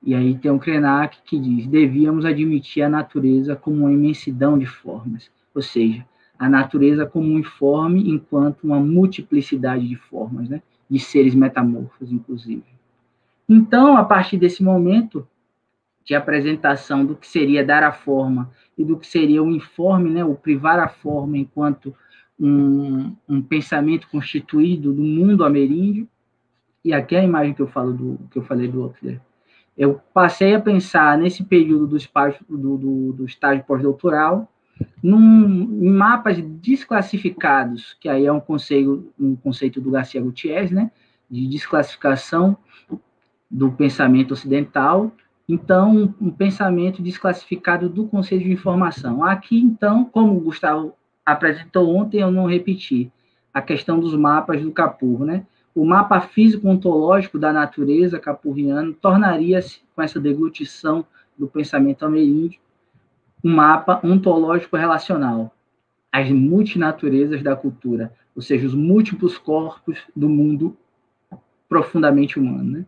E aí tem o Krenak que diz: devíamos admitir a natureza como uma imensidão de formas, ou seja, a natureza como um informe enquanto uma multiplicidade de formas, né? de seres metamorfos, inclusive. Então, a partir desse momento de apresentação do que seria dar a forma e do que seria o informe, né? o privar a forma enquanto um, um pensamento constituído do mundo ameríndio, e aqui é a imagem que eu falo do que eu falei do né? eu passei a pensar nesse período do, espaço, do, do, do estágio pós-doutoral num, em mapas desclassificados, que aí é um conceito, um conceito do Garcia Gutierrez, né, de desclassificação do pensamento ocidental, então, um pensamento desclassificado do conceito de informação. Aqui, então, como o Gustavo apresentou ontem, eu não repeti, a questão dos mapas do Capurro, né? O mapa físico-ontológico da natureza capurriano tornaria-se, com essa deglutição do pensamento ameríndio, um mapa ontológico relacional, as multinaturezas da cultura, ou seja, os múltiplos corpos do mundo profundamente humano. Né?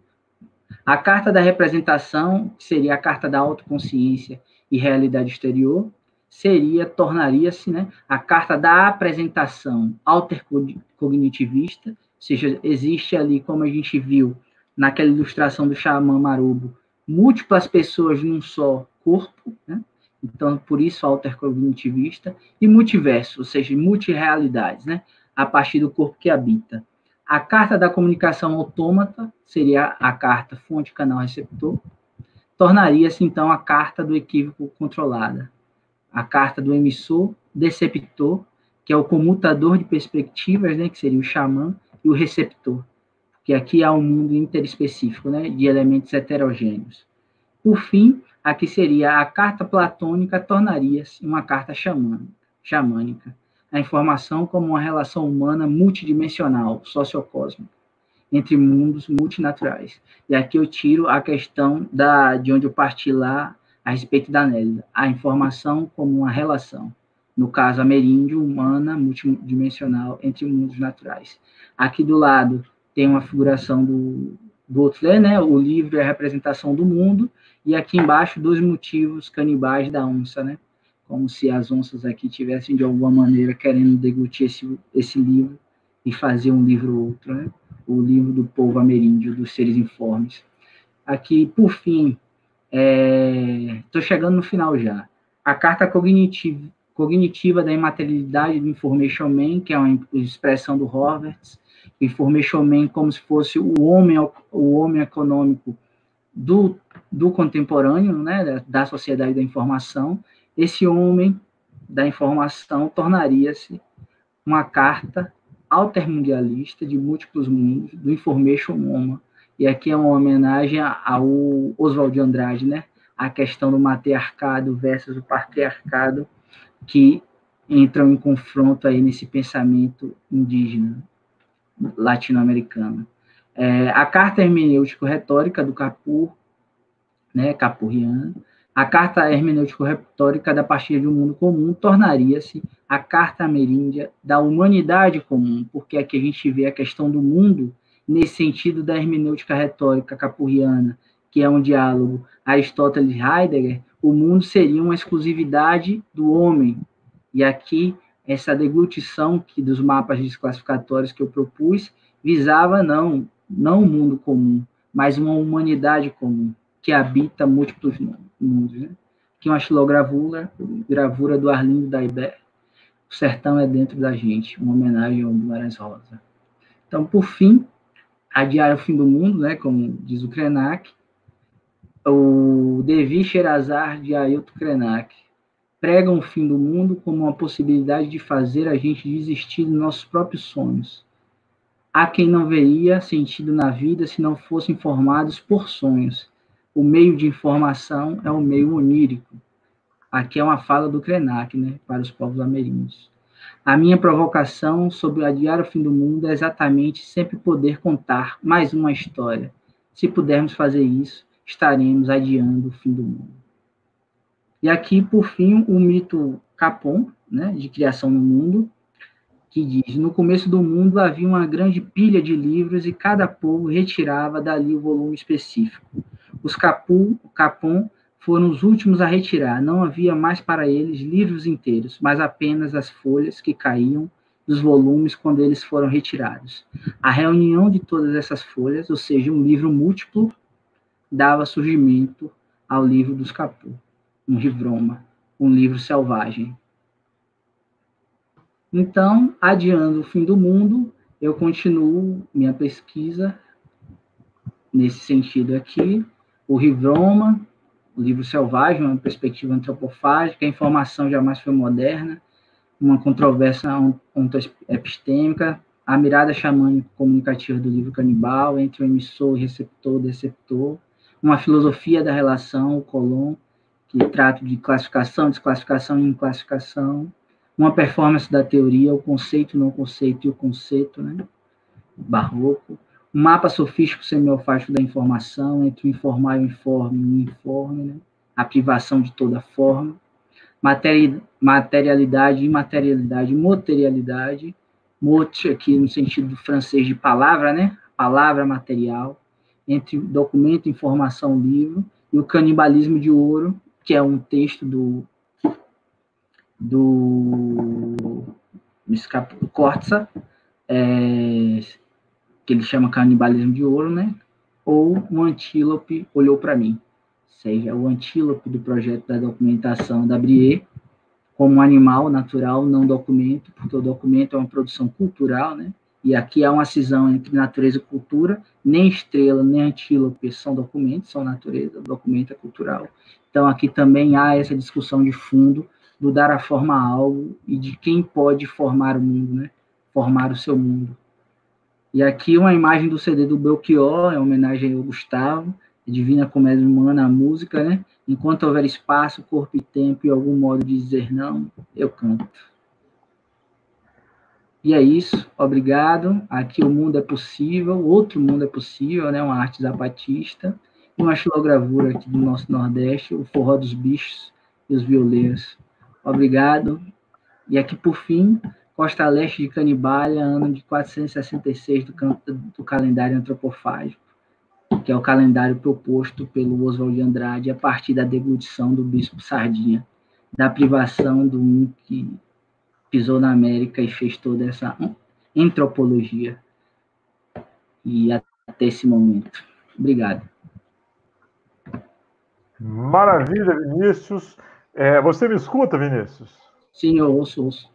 A carta da representação, que seria a carta da autoconsciência e realidade exterior, seria, tornaria-se né, a carta da apresentação altercognitivista, ou seja, existe ali, como a gente viu naquela ilustração do Xamã Marubo, múltiplas pessoas num só corpo, né? Então, por isso, altercognitivista. E multiverso, ou seja, multirealidades, né? A partir do corpo que habita. A carta da comunicação autômata seria a carta fonte, canal, receptor. Tornaria-se, então, a carta do equívoco controlada. A carta do emissor, deceptor, que é o comutador de perspectivas, né? Que seria o xamã, e o receptor. Porque aqui há um mundo interespecífico, né? De elementos heterogêneos. Por fim, a que seria a carta platônica tornaria-se uma carta xamânica, a informação como uma relação humana multidimensional, sociocósmica, entre mundos multinaturais. E aqui eu tiro a questão da, de onde eu parti lá a respeito da Nélida, a informação como uma relação, no caso ameríndio, humana, multidimensional, entre mundos naturais. Aqui do lado tem uma figuração do, do né? o livro é a representação do mundo, e aqui embaixo, dois motivos canibais da onça, né? Como se as onças aqui tivessem, de alguma maneira, querendo deglutir esse, esse livro e fazer um livro ou outro, né? O livro do povo ameríndio, dos seres informes. Aqui, por fim, estou é... chegando no final já. A carta cognitiva, cognitiva da imaterialidade do Information Man, que é uma expressão do Horvath, Information Man como se fosse o homem, o homem econômico do, do contemporâneo, né, da sociedade da informação, esse homem da informação tornaria-se uma carta altermundialista de múltiplos mundos, do Information Woman. E aqui é uma homenagem ao Oswald de Andrade, né? A questão do matriarcado versus o patriarcado, que entram em confronto aí nesse pensamento indígena latino-americano. É, a carta hermenêutico-retórica do Capur, né, Capurriano, a carta hermenêutico-retórica da partilha de um mundo comum tornaria-se a carta ameríndia da humanidade comum, porque aqui a gente vê a questão do mundo nesse sentido da hermenêutica retórica capurriana, que é um diálogo Aristóteles Heidegger, o mundo seria uma exclusividade do homem. E aqui essa deglutição que dos mapas desclassificatórios que eu propus visava não não o um mundo comum, mas uma humanidade comum que habita múltiplos mundos. Né? Aqui uma xilogravura, gravura do Arlindo da Iber. O sertão é dentro da gente, uma homenagem ao Guimarães Rosa. Então, por fim, adiar o fim do mundo, né, como diz o Krenak, o Devi Sherazar de Ailton Krenak pregam o fim do mundo como uma possibilidade de fazer a gente desistir dos nossos próprios sonhos. Há quem não veria sentido na vida se não fossem formados por sonhos. O meio de informação é o meio onírico. Aqui é uma fala do Krenak, né, para os povos ameríndios. A minha provocação sobre adiar o fim do mundo é exatamente sempre poder contar mais uma história. Se pudermos fazer isso, estaremos adiando o fim do mundo. E aqui, por fim, o mito Capon, né, de criação no mundo, que diz: No começo do mundo havia uma grande pilha de livros e cada povo retirava dali o volume específico. Os Capu, Capon foram os últimos a retirar. Não havia mais para eles livros inteiros, mas apenas as folhas que caíam dos volumes quando eles foram retirados. A reunião de todas essas folhas, ou seja, um livro múltiplo, dava surgimento ao livro dos Capu, um rivroma, um livro selvagem. Então, adiando o fim do mundo, eu continuo minha pesquisa nesse sentido aqui, o rivroma, o livro selvagem, uma perspectiva antropofágica, a informação jamais foi moderna, uma controvérsia epistêmica, a mirada xamânico comunicativa do livro canibal entre o emissor, receptor, deceptor, uma filosofia da relação, o Colom, que trata de classificação, desclassificação e inclassificação, uma performance da teoria, o conceito, não conceito e o conceito, né? barroco, um mapa sofístico semiofástico da informação, entre o informal e o informe, o informe, né? a privação de toda forma, materi materialidade, imaterialidade, materialidade, mot aqui no sentido francês de palavra, né? palavra material, entre documento, informação, livro, e o canibalismo de ouro, que é um texto do do me Cortza, é, que ele chama canibalismo de ouro, né? Ou um antílope olhou para mim, seja o antílope do projeto da documentação da Brie, como animal natural, não documento, porque o documento é uma produção cultural, né? E aqui há uma cisão entre natureza e cultura, nem estrela, nem antílope são documentos, são natureza, documento é cultural. Então, aqui também há essa discussão de fundo do dar a forma a algo e de quem pode formar o mundo, né? Formar o seu mundo. E aqui uma imagem do CD do Belchior, em homenagem ao Gustavo, Divina Comédia Humana, a música, né? Enquanto houver espaço, corpo e tempo e algum modo de dizer não, eu canto. E é isso, obrigado. Aqui o mundo é possível, outro mundo é possível, né? Uma arte zapatista uma xilogravura aqui do nosso Nordeste, o forró dos bichos e os violeiros. Obrigado. E aqui por fim, Costa Leste de Canibalha, ano de 466 do, do calendário antropofágico, que é o calendário proposto pelo Oswald de Andrade a partir da deglutição do bispo Sardinha, da privação do um que pisou na América e fez toda essa antropologia. E até esse momento. Obrigado. Maravilha, Vinícius. É, você me escuta, Vinícius? Sim, eu ouço, ouço.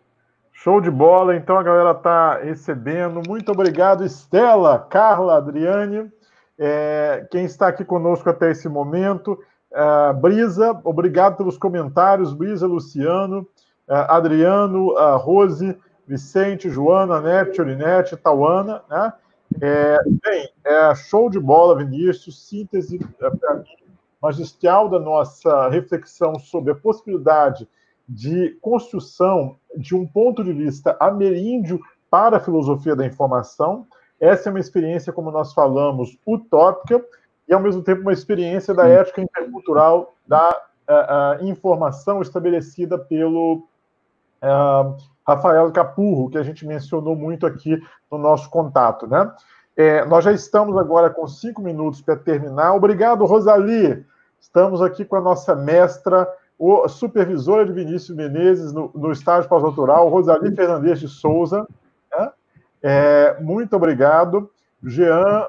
Show de bola. Então a galera está recebendo. Muito obrigado, Estela, Carla, Adriane. É, quem está aqui conosco até esse momento. É, Brisa, obrigado pelos comentários. Brisa, Luciano. É, Adriano, Rose, Vicente, Joana, Nete, Olinete, Tauana, né? É, bem, é show de bola, Vinícius, síntese, é, para mim, magistral da nossa reflexão sobre a possibilidade de construção de um ponto de vista ameríndio para a filosofia da informação. Essa é uma experiência, como nós falamos, utópica e, ao mesmo tempo, uma experiência da ética intercultural da uh, uh, informação estabelecida pelo uh, Rafael Capurro, que a gente mencionou muito aqui no nosso contato. Né? É, nós já estamos agora com cinco minutos para terminar. Obrigado, Rosali. Estamos aqui com a nossa mestra, o supervisora de Vinícius Menezes no, no estágio pós-doutoral, Rosali Fernandes de Souza. Né? É, muito obrigado. Jean,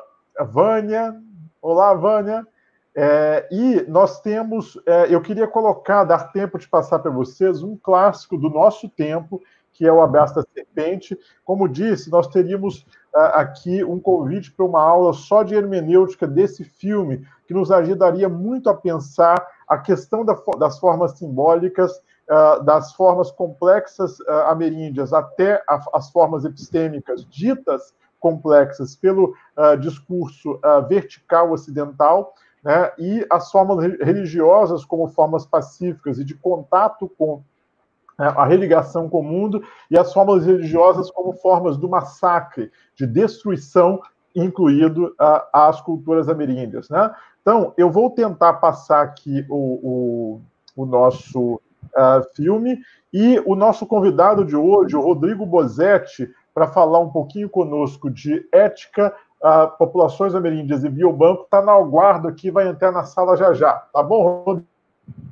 Vânia. Olá, Vânia. É, e nós temos, é, eu queria colocar, dar tempo de passar para vocês um clássico do nosso tempo, que é o Abraço da Serpente. Como disse, nós teríamos uh, aqui um convite para uma aula só de hermenêutica desse filme, que nos ajudaria muito a pensar a questão da, das formas simbólicas, uh, das formas complexas uh, ameríndias até a, as formas epistêmicas ditas complexas pelo discurso vertical ocidental, né, e as formas religiosas como formas pacíficas e de contato com a religação com o mundo e as formas religiosas como formas do massacre, de destruição, incluído uh, as culturas ameríndias. Né? Então, eu vou tentar passar aqui o, o, o nosso uh, filme e o nosso convidado de hoje, o Rodrigo Bozetti, para falar um pouquinho conosco de ética, uh, populações ameríndias e biobanco, está na aguardo aqui, vai entrar na sala já já. Tá bom,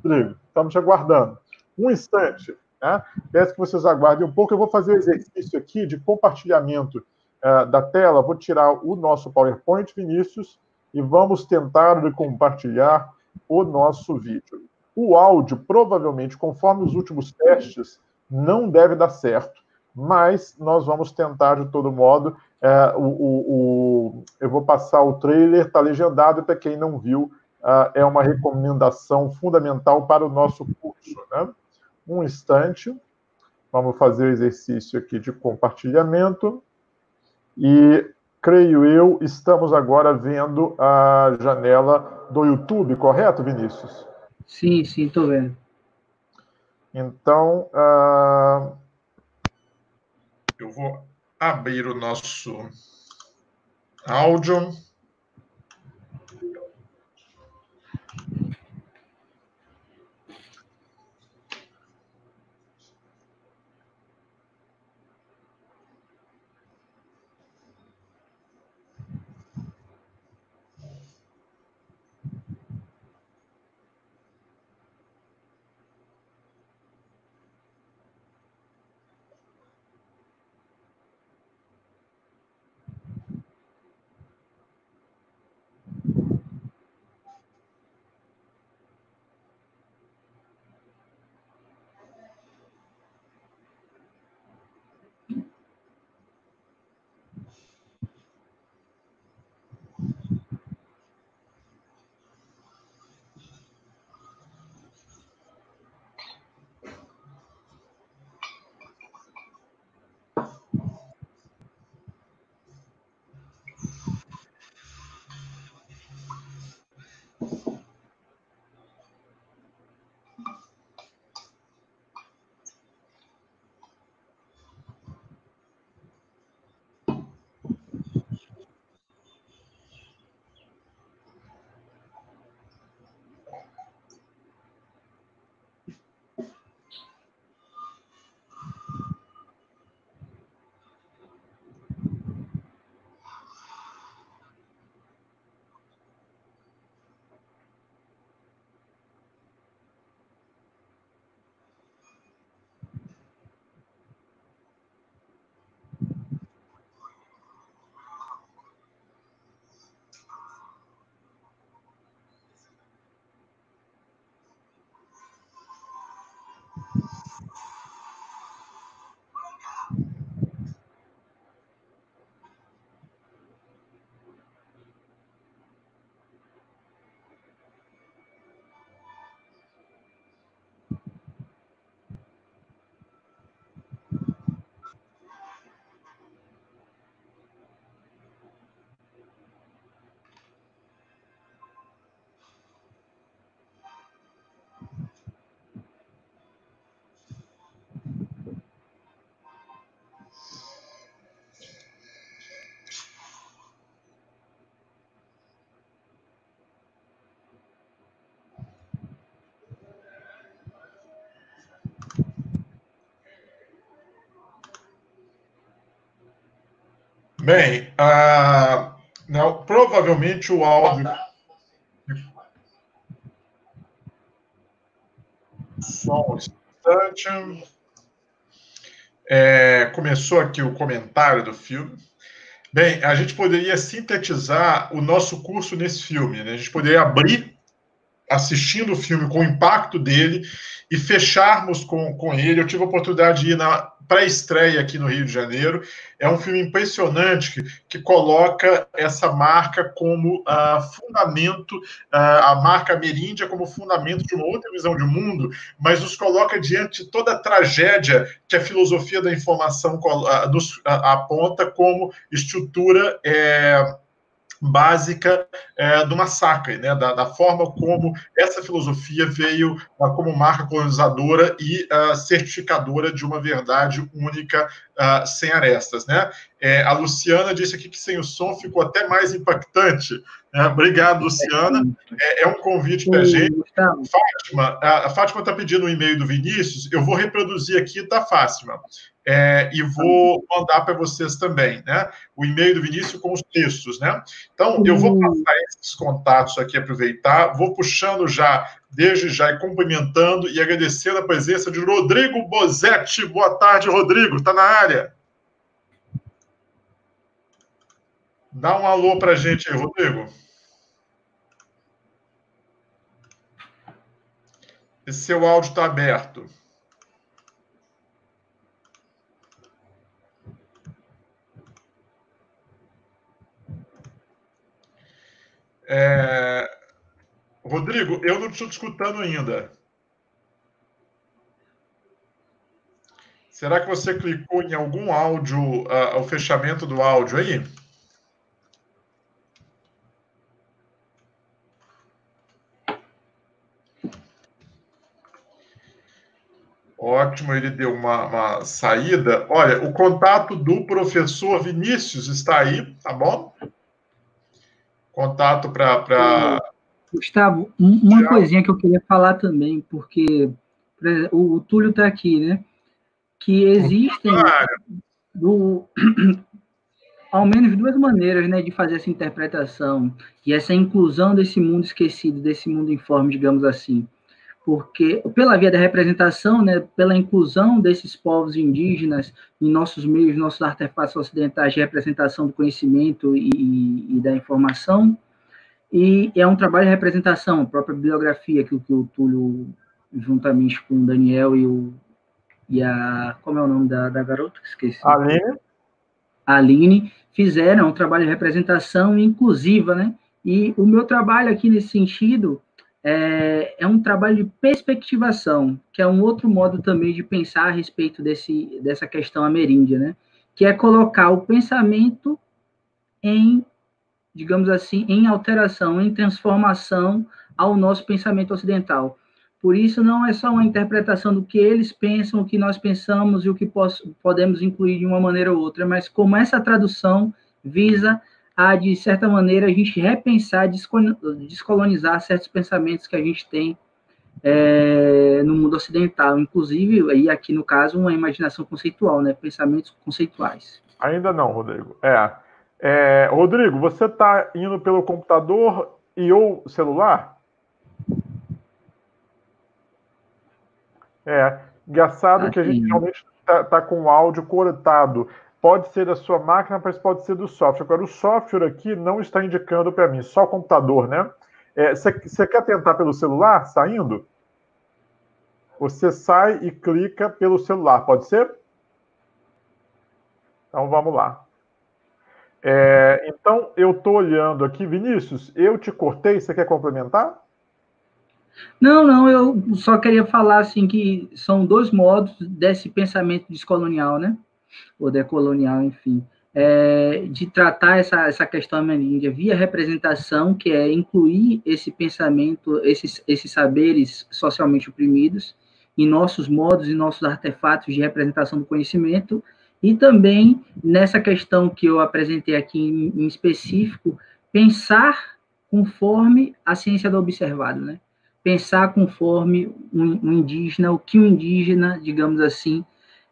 Rodrigo? Estamos te aguardando. Um instante. Né? Peço que vocês aguardem um pouco. Eu vou fazer o exercício aqui de compartilhamento uh, da tela. Vou tirar o nosso PowerPoint, Vinícius, e vamos tentar compartilhar o nosso vídeo. O áudio, provavelmente, conforme os últimos testes, não deve dar certo, mas nós vamos tentar de todo modo. É, o, o, o, eu vou passar o trailer, está legendado, para quem não viu, uh, é uma recomendação fundamental para o nosso curso. Né? Um instante. Vamos fazer o exercício aqui de compartilhamento. E, creio eu, estamos agora vendo a janela do YouTube, correto, Vinícius? Sim, sim, estou vendo. Então, uh, eu vou abrir o nosso áudio. Bem, uh, não, provavelmente o áudio. Só um instante. É, começou aqui o comentário do filme. Bem, a gente poderia sintetizar o nosso curso nesse filme. Né? A gente poderia abrir assistindo o filme com o impacto dele e fecharmos com, com ele. Eu tive a oportunidade de ir na pré-estreia aqui no Rio de Janeiro. É um filme impressionante que, que coloca essa marca como uh, fundamento, uh, a marca ameríndia como fundamento de uma outra visão de mundo, mas nos coloca diante de toda a tragédia que a filosofia da informação uh, nos aponta como estrutura. É, básica é, do massacre, né, da, da, forma como essa filosofia veio uh, como marca colonizadora e uh, certificadora de uma verdade única uh, sem arestas. Né? É, a Luciana disse aqui que sem o som ficou até mais impactante. Né? Obrigado, Luciana. É, é um convite para a gente. Fátima, a Fátima está pedindo um e-mail do Vinícius, eu vou reproduzir aqui, tá, Fátima? é, e vou mandar para vocês também, né? O e-mail do Vinícius com os textos, né? Então, eu vou passar esses contatos aqui, aproveitar, vou puxando já, desde já, e cumprimentando e agradecendo a presença de Rodrigo Bozetti. Boa tarde, Rodrigo, está na área. Dá um alô para a gente aí, Rodrigo. Esse seu áudio está aberto. É... Rodrigo, eu não estou te escutando ainda. Será que você clicou em algum áudio, uh, o fechamento do áudio aí? Ótimo, ele deu uma, uma, saída. Olha, o contato do professor Vinícius está aí, tá bom? contato para. Gustavo, uma Já. coisinha que eu queria falar também, porque o, o Túlio está aqui, né? Que existem do, ao menos duas maneiras né, de fazer essa interpretação e essa inclusão desse mundo esquecido, desse mundo informe, digamos assim porque pela via da representação, né, pela inclusão desses povos indígenas em nossos meios, nossos artefatos ocidentais de representação do conhecimento e, e da informação, e é um trabalho de representação, a própria bibliografia que, que o Túlio, juntamente com o Daniel e, o, e a, como é o nome da, da garota? Esqueci. Aline. Aline, fizeram é um trabalho de representação inclusiva, né, e o meu trabalho aqui nesse sentido é, é, um trabalho de perspectivação, que é um outro modo também de pensar a respeito desse, dessa questão ameríndia, né? Que é colocar o pensamento em, digamos assim, em alteração, em transformação ao nosso pensamento ocidental. Por isso, não é só uma interpretação do que eles pensam, o que nós pensamos e o que podemos incluir de uma maneira ou outra, mas como essa tradução visa a, de certa maneira, a gente repensar, descolonizar certos pensamentos que a gente tem é, no mundo ocidental, inclusive, aí aqui no caso, uma imaginação conceitual, né? Pensamentos conceituais. Ainda não, Rodrigo. É. é Rodrigo, você está indo pelo computador e ou celular? É. Engraçado que a gente realmente está tá com o áudio coletado pode ser da sua máquina, mas pode ser do software. Agora, o software aqui não está indicando para mim, só o computador, né? Você é, quer tentar pelo celular, saindo? Você sai e clica pelo celular, pode ser? Então, vamos lá. É, então, eu estou olhando aqui. Vinícius, eu te cortei, você quer complementar? Não, não, eu só queria falar assim que são dois modos desse pensamento descolonial, né? ou decolonial, enfim, é, de tratar essa, essa questão ameríndia via representação, que é incluir esse pensamento, esses, esses saberes socialmente oprimidos em nossos modos e nossos artefatos de representação do conhecimento, e também nessa questão que eu apresentei aqui em, em específico, pensar conforme a ciência do observado, né? Pensar conforme um, um indígena, o que o um indígena, digamos assim,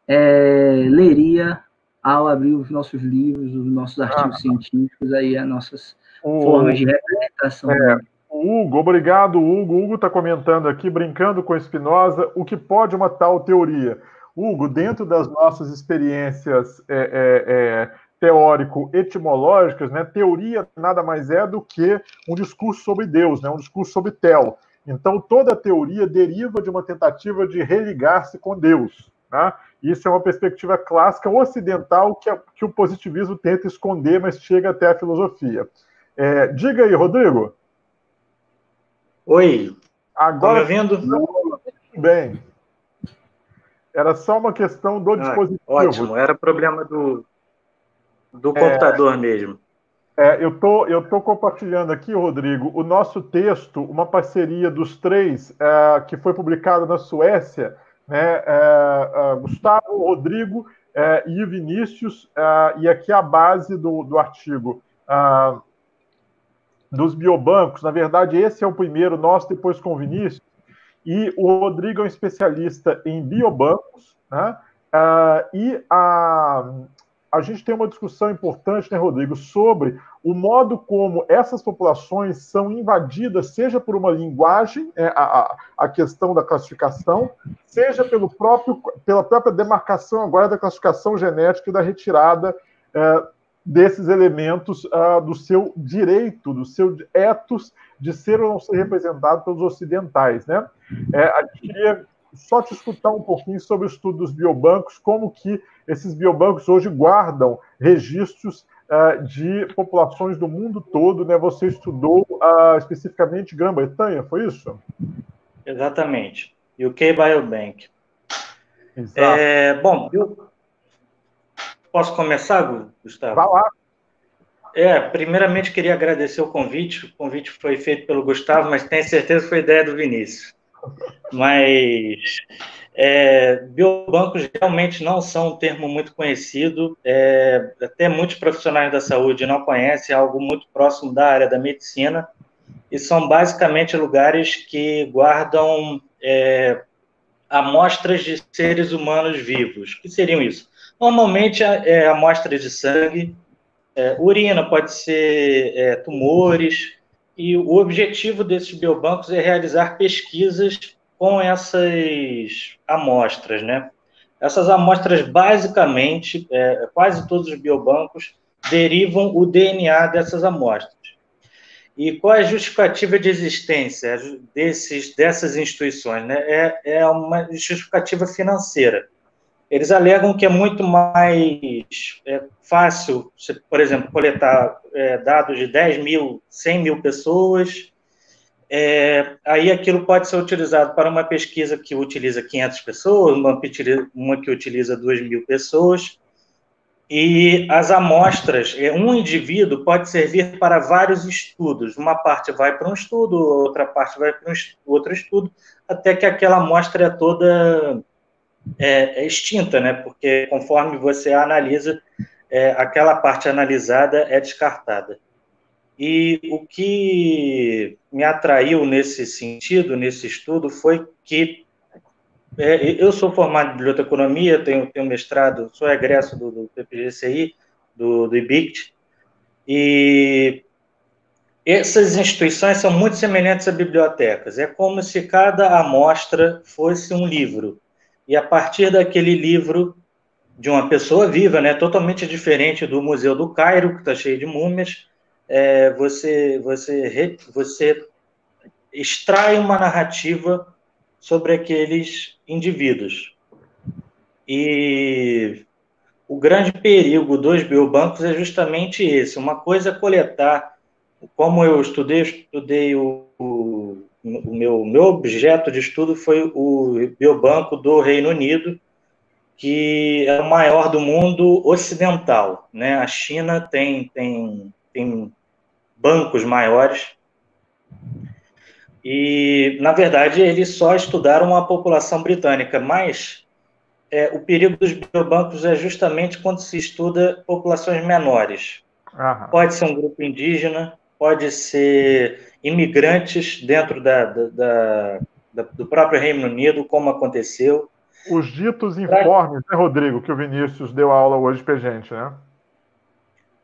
é, leria ao abrir os nossos livros, os nossos artigos ah. científicos, aí as nossas o... formas de representação. É. O Hugo, obrigado, Hugo. Hugo está comentando aqui, brincando com Spinoza, o que pode uma tal teoria? Hugo, dentro das nossas experiências é, é, é, teórico-etimológicas, né, teoria nada mais é do que um discurso sobre Deus, né, um discurso sobre Tel. Então, toda teoria deriva de uma tentativa de religar-se com Deus. Né? Isso é uma perspectiva clássica ocidental que, a, que o positivismo tenta esconder, mas chega até a filosofia. É, diga aí, Rodrigo. Oi. Agora. Tá me ouvindo? Bem. Era só uma questão do ah, dispositivo. Ótimo, era problema do, do é, computador mesmo. É, eu tô, eu tô compartilhando aqui, Rodrigo, o nosso texto, uma parceria dos três, é, que foi publicado na Suécia, né? É, é Gustavo, Rodrigo é, e Vinícius, e aqui a base do, do artigo dos biobancos. Na verdade, esse é o primeiro, nós depois com o Vinícius. E o Rodrigo é um especialista em biobancos, né? Uh, e a, a gente tem uma discussão importante, né, Rodrigo, sobre o modo como essas populações são invadidas, seja por uma linguagem, é, a, a questão da classificação, seja pelo próprio, pela própria demarcação agora da classificação genética e da retirada é, desses elementos uh, do seu direito, do seu ethos de ser ou não ser representado pelos ocidentais, né? É, a gente queria só te escutar um pouquinho sobre o estudo dos biobancos, como que esses biobancos hoje guardam registros uh, de populações do mundo todo, né? Você estudou uh, especificamente Grã-Bretanha, foi isso? Exatamente. UK Biobank. Exato. É, bom, eu posso começar, Gustavo? Vai lá. É, primeiramente queria agradecer o convite. O convite foi feito pelo Gustavo, mas tenho certeza que foi ideia do Vinícius. Mas é, biobancos realmente não são um termo muito conhecido, é, até muitos profissionais da saúde não conhecem, é algo muito próximo da área da medicina, e são basicamente lugares que guardam é, amostras de seres humanos vivos. O que seriam isso? Normalmente é amostras de sangue, é, urina, pode ser é, tumores, e o objetivo desses biobancos é realizar pesquisas com essas amostras, né? Essas amostras, basicamente, é, quase todos os biobancos derivam o DNA dessas amostras. E qual é a justificativa de existência desses, dessas instituições? Né? É, é uma justificativa financeira. Eles alegam que é muito mais é, fácil, por exemplo, coletar é, dados de 10 mil, 100 mil pessoas, é, aí aquilo pode ser utilizado para uma pesquisa que utiliza 500 pessoas, uma, uma que utiliza 2 mil pessoas, e as amostras, é, um indivíduo pode servir para vários estudos. Uma parte vai para um estudo, outra parte vai para um outro estudo, até que aquela amostra é toda é, é extinta, né? Porque conforme você analisa, é, aquela parte analisada é descartada. E o que me atraiu nesse sentido, nesse estudo, foi que é, eu sou formado em biblioteconomia, tenho, tenho mestrado, sou egresso do, do PPGCI, do, do IBICT, e essas instituições são muito semelhantes a bibliotecas. É como se cada amostra fosse um livro e a partir daquele livro de uma pessoa viva, né, totalmente diferente do Museu do Cairo, que está cheio de múmias, é, você, você, você extrai uma narrativa sobre aqueles indivíduos. E o grande perigo dos biobancos é justamente esse. Uma coisa é coletar, como eu estudei, estudei o, o o meu, meu objeto de estudo foi o biobanco do Reino Unido, que é o maior do mundo ocidental. Né? A China tem, tem, tem bancos maiores. E, na verdade, eles só estudaram a população britânica, mas é, o perigo dos biobancos é justamente quando se estuda populações menores. Aham. Pode ser um grupo indígena, pode ser imigrantes dentro da, da, da, do próprio Reino Unido, como aconteceu. os ditos informes, né, Rodrigo, que o Vinícius deu aula hoje para gente, né?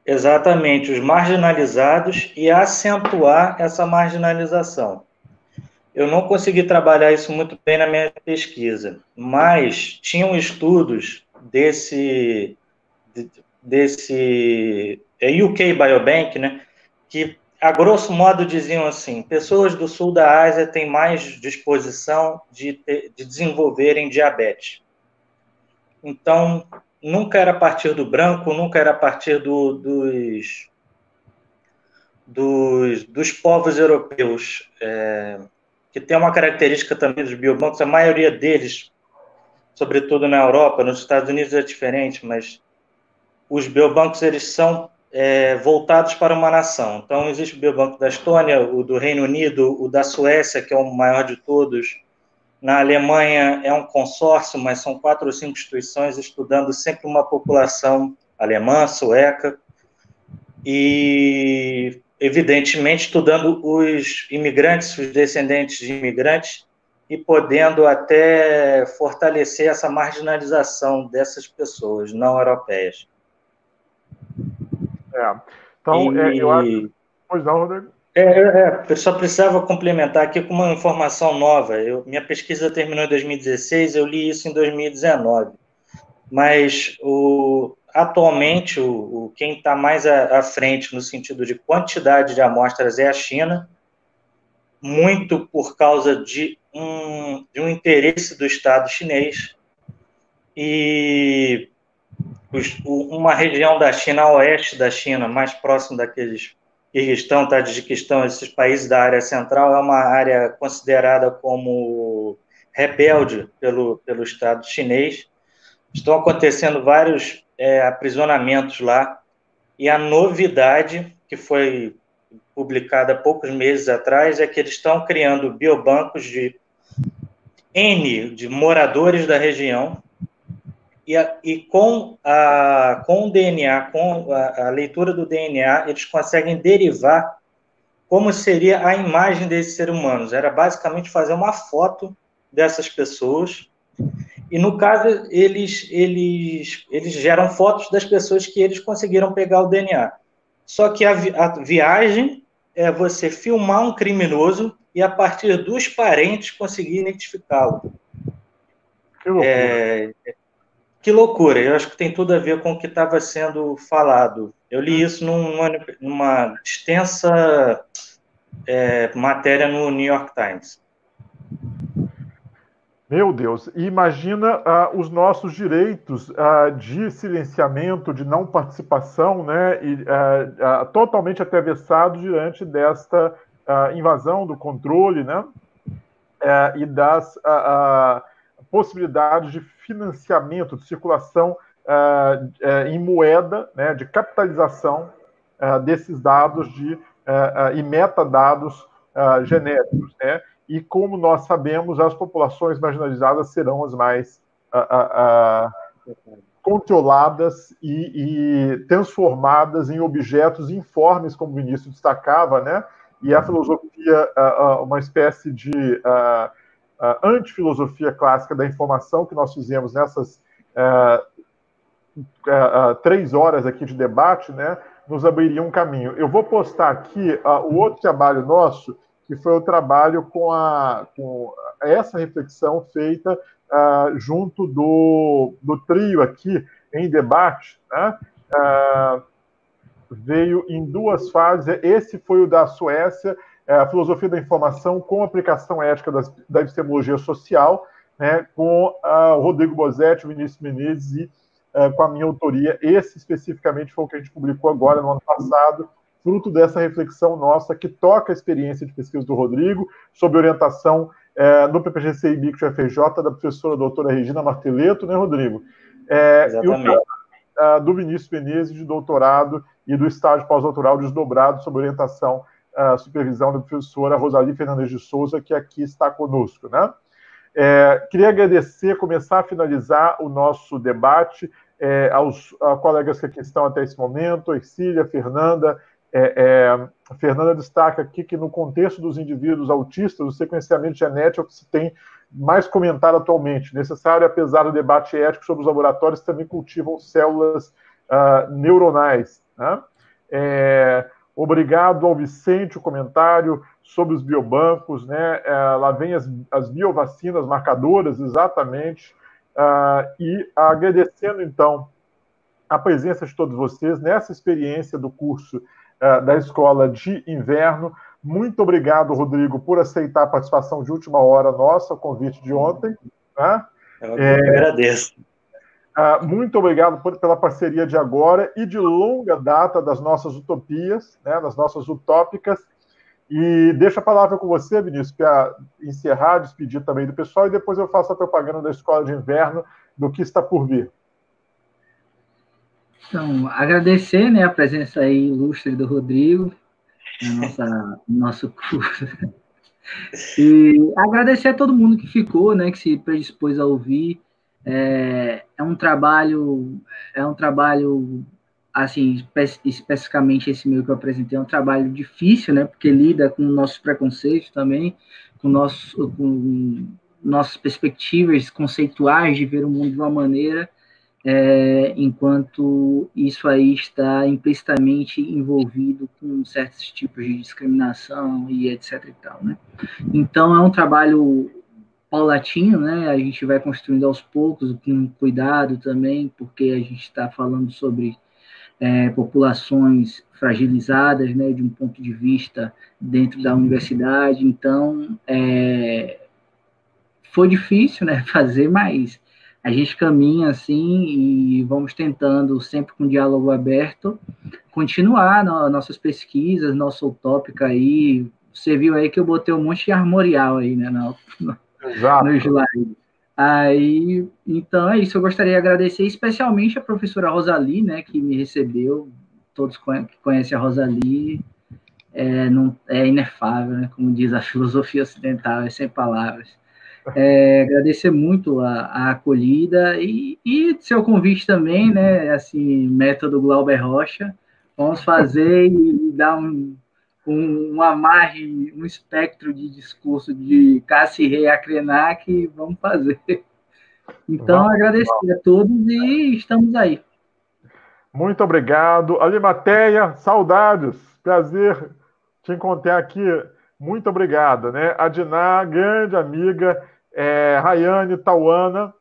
Exatamente, os marginalizados e acentuar essa marginalização. Eu não consegui trabalhar isso muito bem na minha pesquisa, mas tinham estudos desse desse é UK Biobank, né, que a grosso modo diziam assim: pessoas do sul da Ásia têm mais disposição de, ter, de desenvolverem diabetes. Então, nunca era a partir do branco, nunca era a partir do, dos, dos, dos povos europeus, é, que tem uma característica também dos biobancos, a maioria deles, sobretudo na Europa, nos Estados Unidos é diferente, mas os biobancos eles são é, voltados para uma nação. Então, existe o biobanco da Estônia, o do Reino Unido, o da Suécia, que é o maior de todos. Na Alemanha é um consórcio, mas são quatro ou cinco instituições estudando sempre uma população alemã, sueca, e, evidentemente, estudando os imigrantes, os descendentes de imigrantes, e podendo até fortalecer essa marginalização dessas pessoas não europeias. É. Então, e... é, eu acho. Pois não, Rodrigo. É, é, eu só precisava complementar aqui com uma informação nova. Eu, minha pesquisa terminou em 2016, eu li isso em 2019. Mas o, atualmente, o, o quem está mais à, à, frente no sentido de quantidade de amostras é a China, muito por causa de um, de um interesse do Estado chinês. E uma região da China, a oeste da China, mais próximo daqueles Kirguistão, Tadjiquistão, esses países da área central, é uma área considerada como rebelde pelo, pelo Estado chinês. Estão acontecendo vários é, aprisionamentos lá, e a novidade, que foi publicada poucos meses atrás, é que eles estão criando biobancos de N de moradores da região, e, a, e com, a, com o DNA, com a, a, leitura do DNA, eles conseguem derivar como seria a imagem desses seres humanos. Era basicamente fazer uma foto dessas pessoas. E no caso, eles, eles, eles geram fotos das pessoas que eles conseguiram pegar o DNA. Só que a, a viagem é você filmar um criminoso e, a partir dos parentes, conseguir identificá-lo. É, que loucura, eu acho que tem tudo a ver com o que estava sendo falado. Eu li isso numa, numa extensa é, matéria no New York Times. Meu Deus, imagina uh, os nossos direitos uh, de silenciamento, de não participação, né, e, uh, totalmente atravessados diante desta invasão do controle, né, e das possibilidades de financiamento, de circulação uh, uh, em moeda, né, de capitalização uh, desses dados de, e metadados genéricos. Né? E como nós sabemos, as populações marginalizadas serão as mais controladas e, e, transformadas em objetos informes, como o Vinícius destacava, né? E a filosofia, uma espécie de uh, antifilosofia clássica da informação que nós fizemos nessas uh, uh, três horas aqui de debate, né, nos abriria um caminho. Eu vou postar aqui o outro trabalho nosso, que foi o trabalho com, a, com essa reflexão feita junto do, do trio aqui em debate, né? veio em duas fases. Esse foi o da Suécia, é, a filosofia da informação com aplicação ética das, da epistemologia social, né, com uh, o Rodrigo Bozetti, o Vinícius Menezes e uh, com a minha autoria. Esse especificamente foi o que a gente publicou agora no ano passado, fruto dessa reflexão nossa que toca a experiência de pesquisa do Rodrigo, sob orientação é, no PPGC e BIC FJ da professora doutora Regina Marteleto, né, Rodrigo? É, Exatamente. E o uh, do Vinícius Menezes, de doutorado e do estágio pós-doutoral desdobrado sob orientação a supervisão da professora Rosalie Fernandes de Souza, que aqui está conosco. Né? É, queria agradecer, começar a finalizar o nosso debate é, aos a colegas que aqui estão até esse momento, Ercília, Fernanda. É, é Fernanda destaca aqui que no contexto dos indivíduos autistas, o sequenciamento genético é que se tem mais comentado atualmente. Necessário, apesar do debate ético sobre os laboratórios também cultivam células uh, neuronais. Né? É, obrigado ao Vicente, o comentário sobre os biobancos. Né? É, lá vem as, as biovacinas marcadoras, exatamente. Uh, e agradecendo, então, a presença de todos vocês nessa experiência do curso uh, da Escola de Inverno. Muito obrigado, Rodrigo, por aceitar a participação de última hora nossa, o convite de ontem. Né? Eu é, agradeço. Uh, muito obrigado por, pela parceria de agora e de longa data das nossas utopias, né, das nossas utópicas. E deixa a palavra com você, Vinícius, para encerrar, despedir também do pessoal, e depois eu faço a propaganda da Escola de Inverno do que está por vir. Então, agradecer né, a presença aí ilustre do Rodrigo, no nossa, nosso curso. E agradecer a todo mundo que ficou, né, que se predispôs a ouvir. É, é um trabalho, é um trabalho, assim, espe especificamente esse meu que eu apresentei, é um trabalho difícil, né, porque lida com nossos preconceitos também, com, nosso, com nossas perspectivas conceituais de ver o mundo de uma maneira é, enquanto isso aí está implicitamente envolvido com certos tipos de discriminação e etc e tal, né? Então é um trabalho paulatino, né? A gente vai construindo aos poucos, com cuidado também, porque a gente está falando sobre é, populações fragilizadas, né? De um ponto de vista dentro da universidade, então é, foi difícil, né? Fazer, mas a gente caminha assim e vamos tentando, sempre com diálogo aberto, continuar no, nossas pesquisas, nossa utópica aí. Você viu aí que eu botei um monte de armorial aí, né, no, no, no slide. Aí, então é isso, eu gostaria de agradecer especialmente a professora Rosali, né, que me recebeu, todos que conhecem a Rosali, é, não, é inefável, né, como diz a filosofia ocidental, é sem palavras. É, agradecer muito a, a acolhida e, e, seu convite também, né? Assim, método Glauber Rocha. Vamos fazer e dar um, um, uma margem, um espectro de discurso de Cassi a Krenak, vamos fazer. Então, vamos, agradecer vamos. a todos e estamos aí. Muito obrigado. Alimateia, saudades. Prazer te encontrar aqui. Muito obrigado, né? A Diná, grande amiga, é, Rayane, Tauana,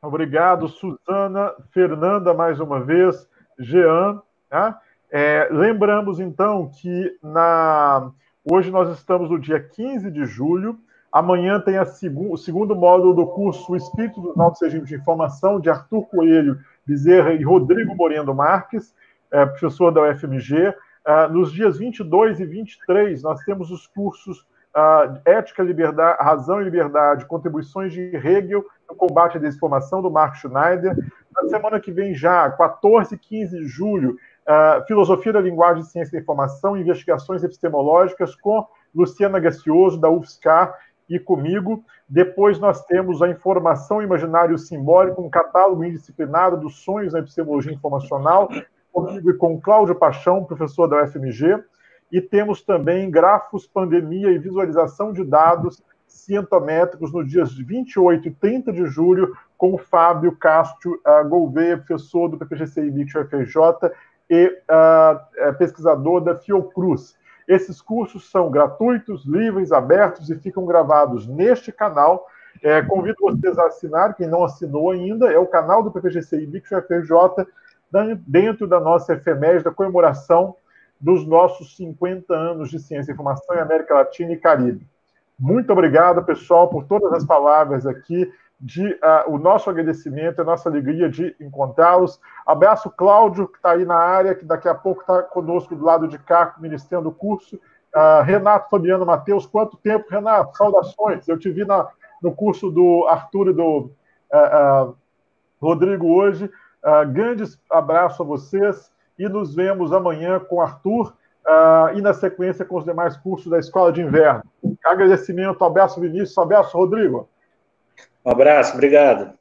obrigado. Suzana, Fernanda, mais uma vez, Jean. Tá? É, lembramos, então, que na... hoje nós estamos no dia 15 de julho. Amanhã tem segu... o segundo módulo do curso Espírito dos Novos Regimes de Informação, de Arthur Coelho Bezerra e Rodrigo Moreno Marques, é, professor da UFMG. É, nos dias 22 e 23, nós temos os cursos uh, Ética, Liberdade, Razão e Liberdade, Contribuições de Hegel no combate à desinformação, do Mark Schneider. Na semana que vem, já, 14 e 15 de julho, uh, Filosofia da Linguagem, Ciência da Informação, Investigações Epistemológicas, com Luciana Gacioso, da UFSCar, e comigo. Depois nós temos a Informação Imaginário Simbólico, um catálogo indisciplinado dos sonhos na epistemologia informacional, comigo e com Cláudio Paixão, professor da UFMG e temos também grafos, pandemia e visualização de dados cientométricos nos dias 28 e 30 de julho, com o Fábio Castro uh, Gouveia, professor do PPGCI Victor FJ e uh, pesquisador da Fiocruz. Esses cursos são gratuitos, livres, abertos e ficam gravados neste canal. É, convido vocês a assinar, quem não assinou ainda, é o canal do PPGCI Victor FJ, dentro da nossa efeméride da comemoração dos nossos 50 anos de ciência e informação em América Latina e Caribe. Muito obrigado, pessoal, por todas as palavras aqui, de uh, o nosso agradecimento, a nossa alegria de encontrá-los. Abraço Cláudio, que está aí na área, que daqui a pouco está conosco do lado de cá, ministrando o curso. Uh, Renato Fabiano Matheus, quanto tempo, Renato? Saudações. Eu te vi na, no curso do Arthur e do uh, Rodrigo hoje. grandes abraço a vocês e nos vemos amanhã com Arthur uh, e na sequência com os demais cursos da Escola de Inverno. Agradecimento, abraço Vinícius, abraço Rodrigo. Um abraço, obrigado.